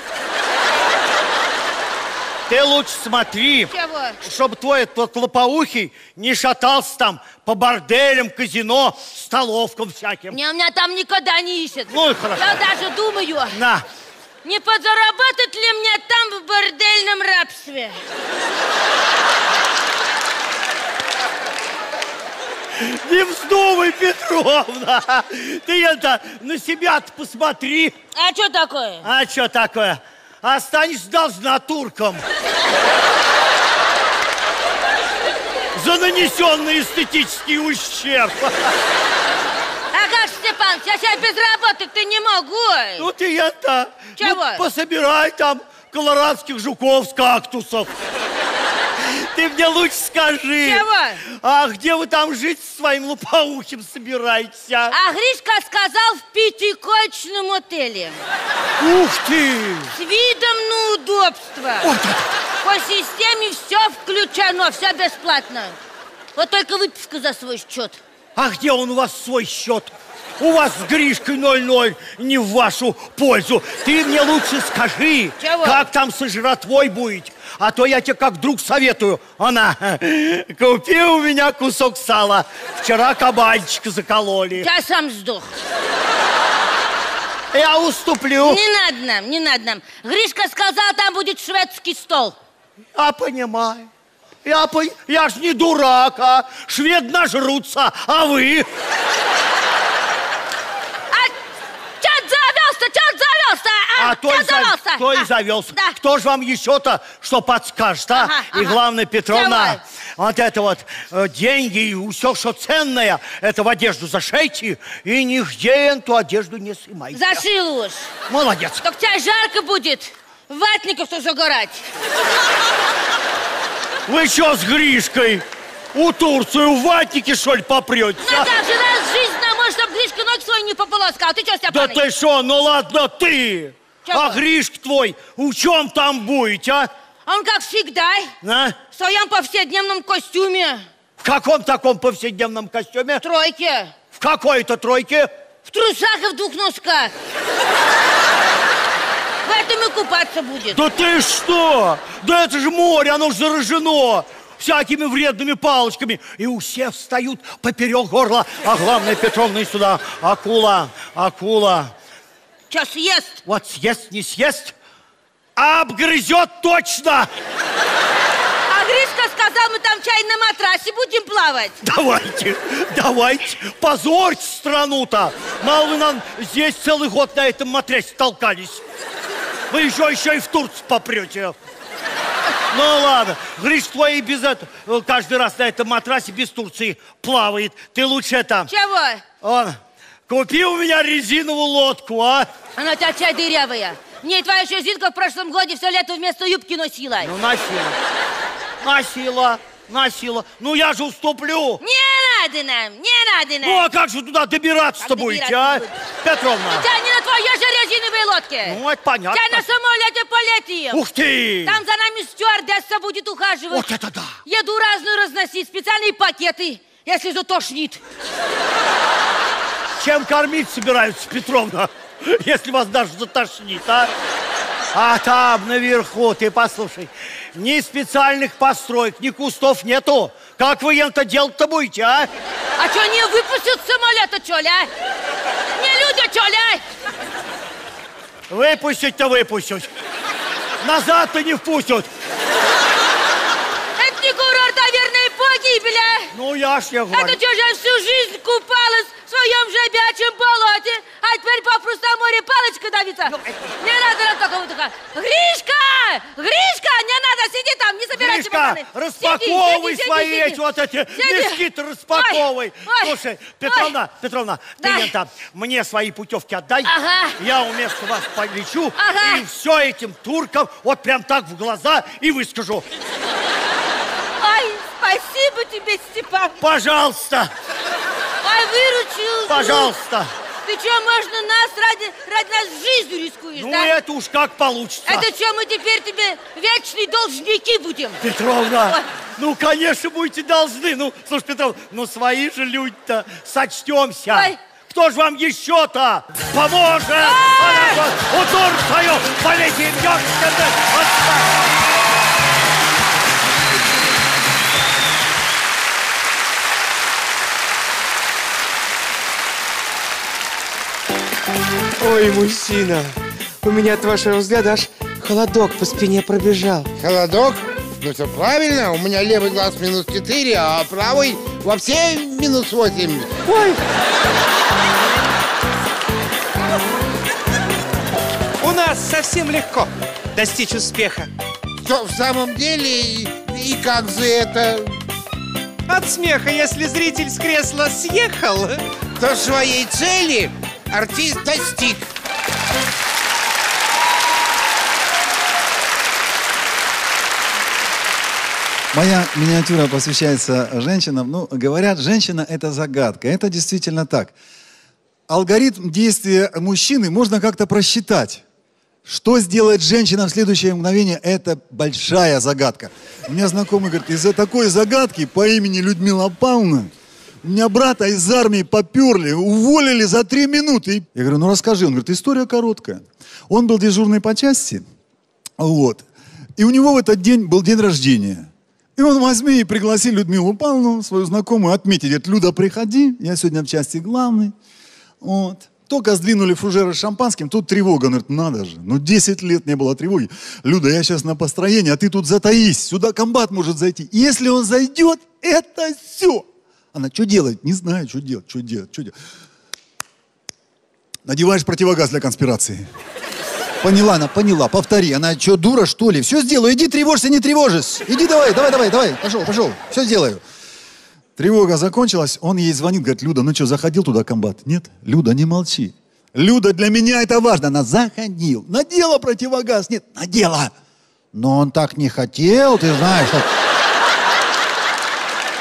Ты лучше смотри, Чего? чтобы твой этот лопоухий не шатался там по борделям, казино, столовкам всяким. Не, у меня там никогда не ищет. Ну и хорошо. Я даже думаю, На, не подзаработать ли мне там в бордельном рабстве? не вздумай, Петровна. Ты это, на себя-то посмотри. А что такое? А что такое? Останешься должна туркам. За нанесенный эстетический ущерб. А как, Степан, я себя без работы ты не могу. Ну ты это... Чего? ну, пособирай там колорадских жуков с кактусов. Ты мне лучше скажи. Чего? А где вы там жить со своим лопоухим собираетесь, а? А Гришка сказал в пятиконечном отеле. Ух ты! С видом на удобство. По системе все включено, все бесплатно. Вот только выписка за свой счет. А где он у вас свой счет? У вас с Гришкой 0-0 не в вашу пользу. Ты мне лучше скажи, Чего? как там со жратвой будет. А то я тебе как друг советую. Она, купи у меня кусок сала. Вчера кабанчика закололи. Я сам сдох. Я уступлю. Не надо нам, не надо нам. Гришка сказал, там будет шведский стол. Я понимаю. Я, пон- я ж не дурак, а швед нажрутся, а вы? Чё ты завелся, чё ты завелся, а? А то Чё и, за- завелся? кто и А, завелся. Да. Кто же вам еще-то что подскажет, а? Ага, и ага. главное, Петровна, Давай. вот это вот э, деньги и все, что ценное, это в одежду зашейте и нигде эту одежду не снимайте. Зашил уж. Молодец. Так тебя жарко будет. Ватников что загорать. Вы что с Гришкой? У Турцию в ватнике, что ли, попрете? Ну так же раз жизнь может, чтобы Гришка ноги свои не пополоскал. Ты что, Да Степаныч? ты что, ну ладно ты! А Гришка твой, в чем там будет, а? Он как всегда, А? в своем повседневном костюме. В каком таком повседневном костюме? Тройке. В какой-то тройке? В трусах и в двух носках. В этом и купаться будет. Да ты что? Да это же море, оно же заражено всякими вредными палочками. И у всех встают поперек горла. А главное, Петровна, сюда. Акула, акула. Что, съест? Вот съест, не съест, а обгрызет точно. А Гришка сказал, мы там чай на матрасе будем плавать. Давайте, давайте, позорьте страну-то. Мало вы нам здесь целый год на этом матрасе толкались. Вы еще, еще и в Турцию попрете. Ну ладно, Гриш твой и без этого, каждый раз на этом матрасе без Турции плавает. Ты лучше это... Чего? Он, купи у меня резиновую лодку, а? Она у тебя чай дырявая. Мне твоя еще Зинка в прошлом году все лето вместо юбки носила. Ну, носила. Носила, носила. Ну, я же уступлю. Не надо нам, не надо нам. Ну, а как же туда добираться-то будете, а? Петровна. У тебя не на твоей же резиновой лодке. Ну, это понятно. Я на самолете полетим. Ух ты! Там за нами стюардесса будет ухаживать. Вот это да! Еду разную разносить, специальные пакеты, если затошнит. Чем кормить собираются, Петровна, если вас даже затошнит, а? А там наверху, ты послушай, ни специальных построек, ни кустов нету. Как вы это делать-то будете, а? А что, не выпустят самолета, что ли, а? Не люди, что ли, а? Выпустить-то выпустят. Назад-то не впустят. Это не курорт, а верная погибель, а? Ну, я ж не говорю. Это что же я всю жизнь купалась в своем жабячем болоте, а теперь попросту о море палочка давится? Ну, Не надо на такого такая. Гришка! Гришка! Не надо, сиди там, не собирай Гришка, чемоданы. распаковывай Сиди, сиди, свои сиди, эти вот эти Сиди. мешки-то распаковывай. Ой, ой, Слушай, Петровна, Петровна, ты Дай. это, мне свои путевки отдай. Ага. Я вместо вас полечу Ага. и все этим туркам вот прям так в глаза и выскажу. Ай, спасибо тебе, Степан. Пожалуйста, Ай, выручил. пожалуйста. Ты что, можно нас ради, ради нас жизнью рискуешь, Ну, да? это уж как получится. Это что, мы теперь тебе вечные должники будем? Петровна, Ой. ну, конечно, будете должны. Ну, слушай, Петровна, ну, свои же люди-то, сочтемся. Ой. Кто же вам еще-то поможет? А вот У Турцию полетим, ёшкин Ой, мужчина, у меня от вашего взгляда аж холодок по спине пробежал. Холодок? Ну все правильно, у меня левый глаз минус 4, а правый вообще минус 8. Ой! У нас совсем легко достичь успеха. Что, в самом деле, и, и как же это? От смеха, если зритель с кресла съехал. То своей цели артист достиг. Моя миниатюра посвящается женщинам. Ну, говорят, женщина – это загадка. Это действительно так. Алгоритм действия мужчины можно как-то просчитать. Что сделает женщина в следующее мгновение – это большая загадка. У меня знакомый говорит, из-за такой загадки по имени Людмила Павловна у меня брата из армии поперли, уволили за три минуты. Я говорю, ну расскажи. Он говорит, история короткая. Он был дежурный по части, вот. И у него в этот день был день рождения. И он возьми и пригласи Людмилу Павловну, свою знакомую, отметить. Говорит, Люда, приходи, я сегодня в части главный. Вот. Только сдвинули фужеры с шампанским, тут тревога. Он говорит, надо же, ну 10 лет не было тревоги. Люда, я сейчас на построении, а ты тут затаись, сюда комбат может зайти. Если он зайдет, это все. Она, что делать? Не знаю, что делать, что делать, что делать. Надеваешь противогаз для конспирации. Поняла она, поняла, повтори. Она что, дура, что ли? Все сделаю, иди тревожься, не тревожись. Иди давай, давай, давай, давай, пошел, пошел, все сделаю. Тревога закончилась, он ей звонит, говорит, Люда, ну что, заходил туда комбат? Нет, Люда, не молчи. Люда, для меня это важно. Она заходил. Надела противогаз? Нет, надела. Но он так не хотел, ты знаешь.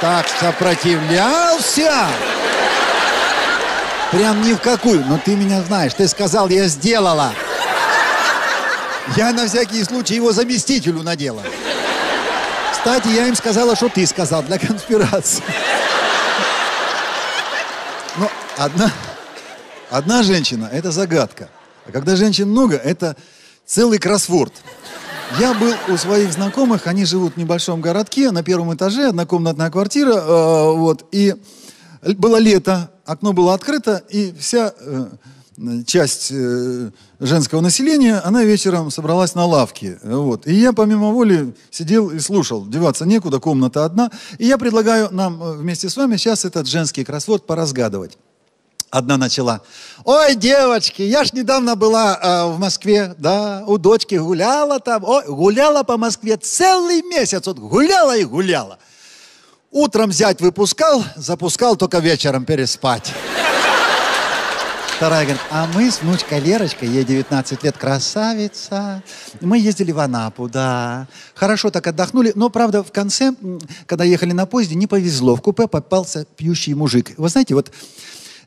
Так сопротивлялся. Прям ни в какую. Но ты меня знаешь, ты сказал, я сделала. Я на всякий случай его заместителю надела. Кстати, я им сказала, что ты сказал для конспирации. Но одна, одна женщина – это загадка. А когда женщин много, это целый кроссворд. Я был у своих знакомых, они живут в небольшом городке, на первом этаже, однокомнатная квартира, э, вот, и было лето, окно было открыто, и вся э, часть э, женского населения, она вечером собралась на лавке. Вот. И я помимо воли сидел и слушал. Деваться некуда, комната одна. И я предлагаю нам э, вместе с вами сейчас этот женский кроссворд поразгадывать. Одна начала. Ой, девочки, я ж недавно была э, в Москве, да, у дочки гуляла там. Ой, гуляла по Москве целый месяц. Вот гуляла и гуляла. Утром зять выпускал, запускал только вечером переспать. Вторая говорит, а мы с внучкой Лерочкой, ей 19 лет, красавица. Мы ездили в Анапу, да. Хорошо так отдохнули, но, правда, в конце, когда ехали на поезде, не повезло. В купе попался пьющий мужик. Вы знаете, вот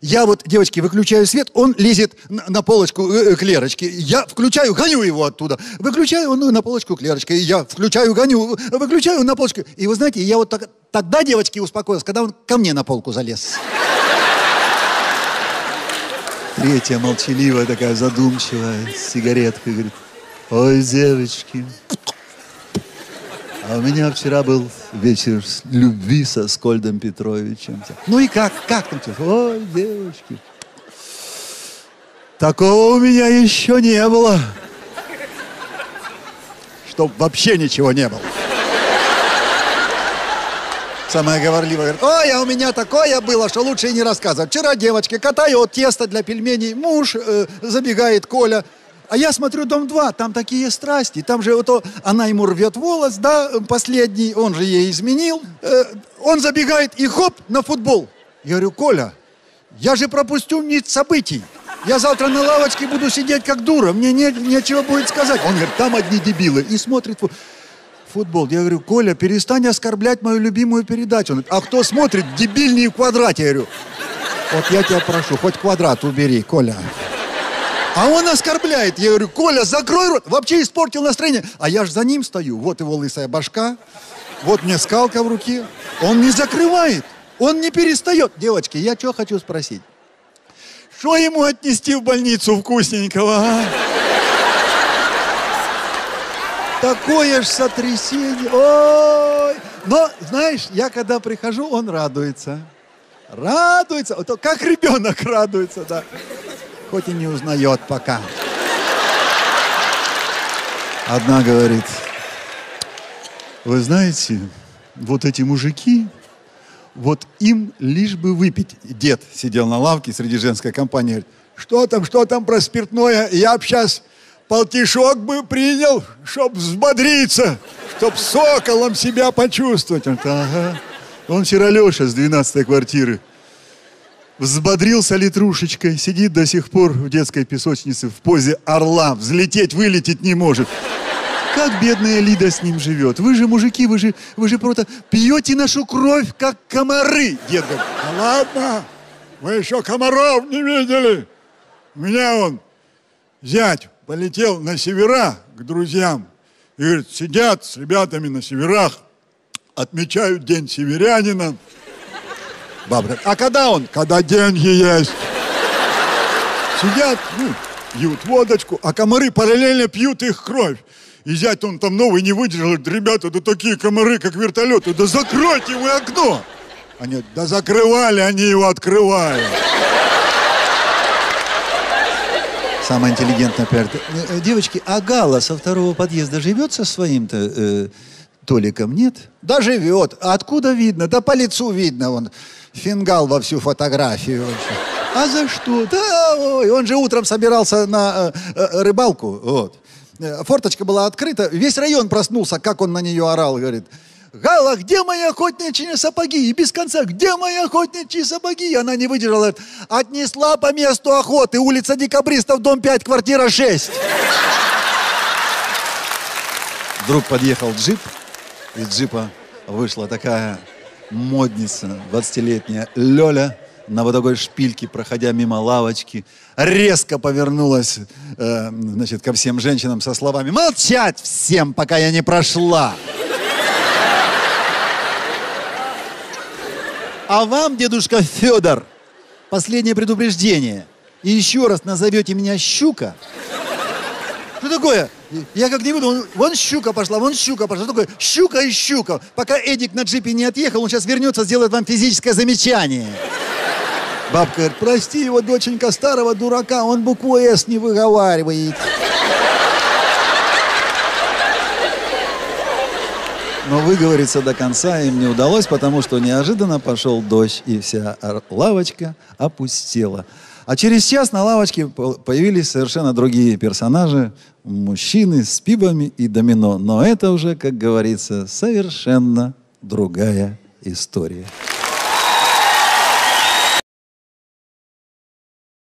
я вот, девочки, выключаю свет, он лезет на, полочку э, к Лерочке. Я включаю, гоню его оттуда. Выключаю, он на полочку к Лерочке. Я включаю, гоню, выключаю на полочку. И вы знаете, я вот так, тогда, девочки, успокоился, когда он ко мне на полку залез. Третья молчаливая, такая задумчивая, с сигареткой, говорит, ой, девочки, а у меня вчера был вечер любви со Скольдом Петровичем. Ну и как, как там? Ой, девочки, такого у меня еще не было. Чтоб вообще ничего не было. Самая говорливая говорит, ой, а у меня такое было, что лучше и не рассказывать. Вчера девочки катают тесто для пельменей, муж э, забегает, Коля. А я смотрю «Дом 2», там такие страсти. Там же вот она ему рвет волос, да, последний, он же ей изменил. Э, он забегает и хоп, на футбол. Я говорю, Коля, я же пропустю нить событий. Я завтра на лавочке буду сидеть как дура, мне не, нечего будет сказать. Он говорит, там одни дебилы. И смотрит футбол. Я говорю, Коля, перестань оскорблять мою любимую передачу. Он говорит, а кто смотрит дебильнее в квадрате? Я говорю, вот я тебя прошу, хоть квадрат убери, Коля. А он оскорбляет. Я говорю, Коля, закрой рот. Вообще испортил настроение. А я же за ним стою. Вот его лысая башка. Вот мне скалка в руке. Он не закрывает. Он не перестает. Девочки, я что хочу спросить. Что ему отнести в больницу вкусненького, а? Такое ж сотрясение. Ой! Но, знаешь, я когда прихожу, он радуется. Радуется. Как ребенок радуется, да. Хоть и не узнает пока. Одна говорит, вы знаете, вот эти мужики, вот им лишь бы выпить. Дед сидел на лавке среди женской компании, говорит, что там, что там про спиртное, я б сейчас полтишок бы принял, чтоб взбодриться, чтоб соколом себя почувствовать. Он, ага. Он вчера Леша с 12 квартиры взбодрился литрушечкой, сидит до сих пор в детской песочнице в позе орла, взлететь, вылететь не может. как бедная Лида с ним живет? Вы же мужики, вы же, вы же просто пьете нашу кровь, как комары, дед говорит. Да ладно, вы еще комаров не видели. У меня он, зять, полетел на севера к друзьям. И говорит, сидят с ребятами на северах, отмечают день северянина. Говорит, а когда он? Когда деньги есть. Сидят, ну, пьют водочку, а комары параллельно пьют их кровь. И зять он там новый не выдержал, говорит, ребята, да такие комары, как вертолеты, да закройте вы окно. Они, да закрывали они его, открывали. Самая интеллигентная пиар. Э, э, Девочки, а Гала со второго подъезда живет со своим-то э, Толиком, нет? Да живет. А Откуда видно? Да по лицу видно. Он фингал во всю фотографию. А за что? Да, ой, он же утром собирался на э, э, рыбалку. Вот. Э, Форточка была открыта, весь район проснулся, как он на нее орал, говорит. Гала, где мои охотничьи сапоги? И без конца, где мои охотничьи сапоги? Она не выдержала, отнесла по месту охоты, улица Декабристов, дом 5, квартира 6. Вдруг подъехал джип, из джипа вышла такая модница, 20-летняя Лёля, на вот такой шпильке, проходя мимо лавочки, резко повернулась э, значит, ко всем женщинам со словами «Молчать всем, пока я не прошла!» А вам, дедушка Федор, последнее предупреждение. И еще раз назовете меня щука. Что такое? Я как не буду, вон, вон щука пошла, вон щука пошла. Что такое? Щука и щука. Пока Эдик на джипе не отъехал, он сейчас вернется, сделает вам физическое замечание. Бабка говорит, прости его, доченька, старого дурака, он букву «С» не выговаривает. Но выговориться до конца им не удалось, потому что неожиданно пошел дождь, и вся лавочка опустела. А через час на лавочке по- появились совершенно другие персонажи, мужчины с пивами и домино. Но это уже, как говорится, совершенно другая история.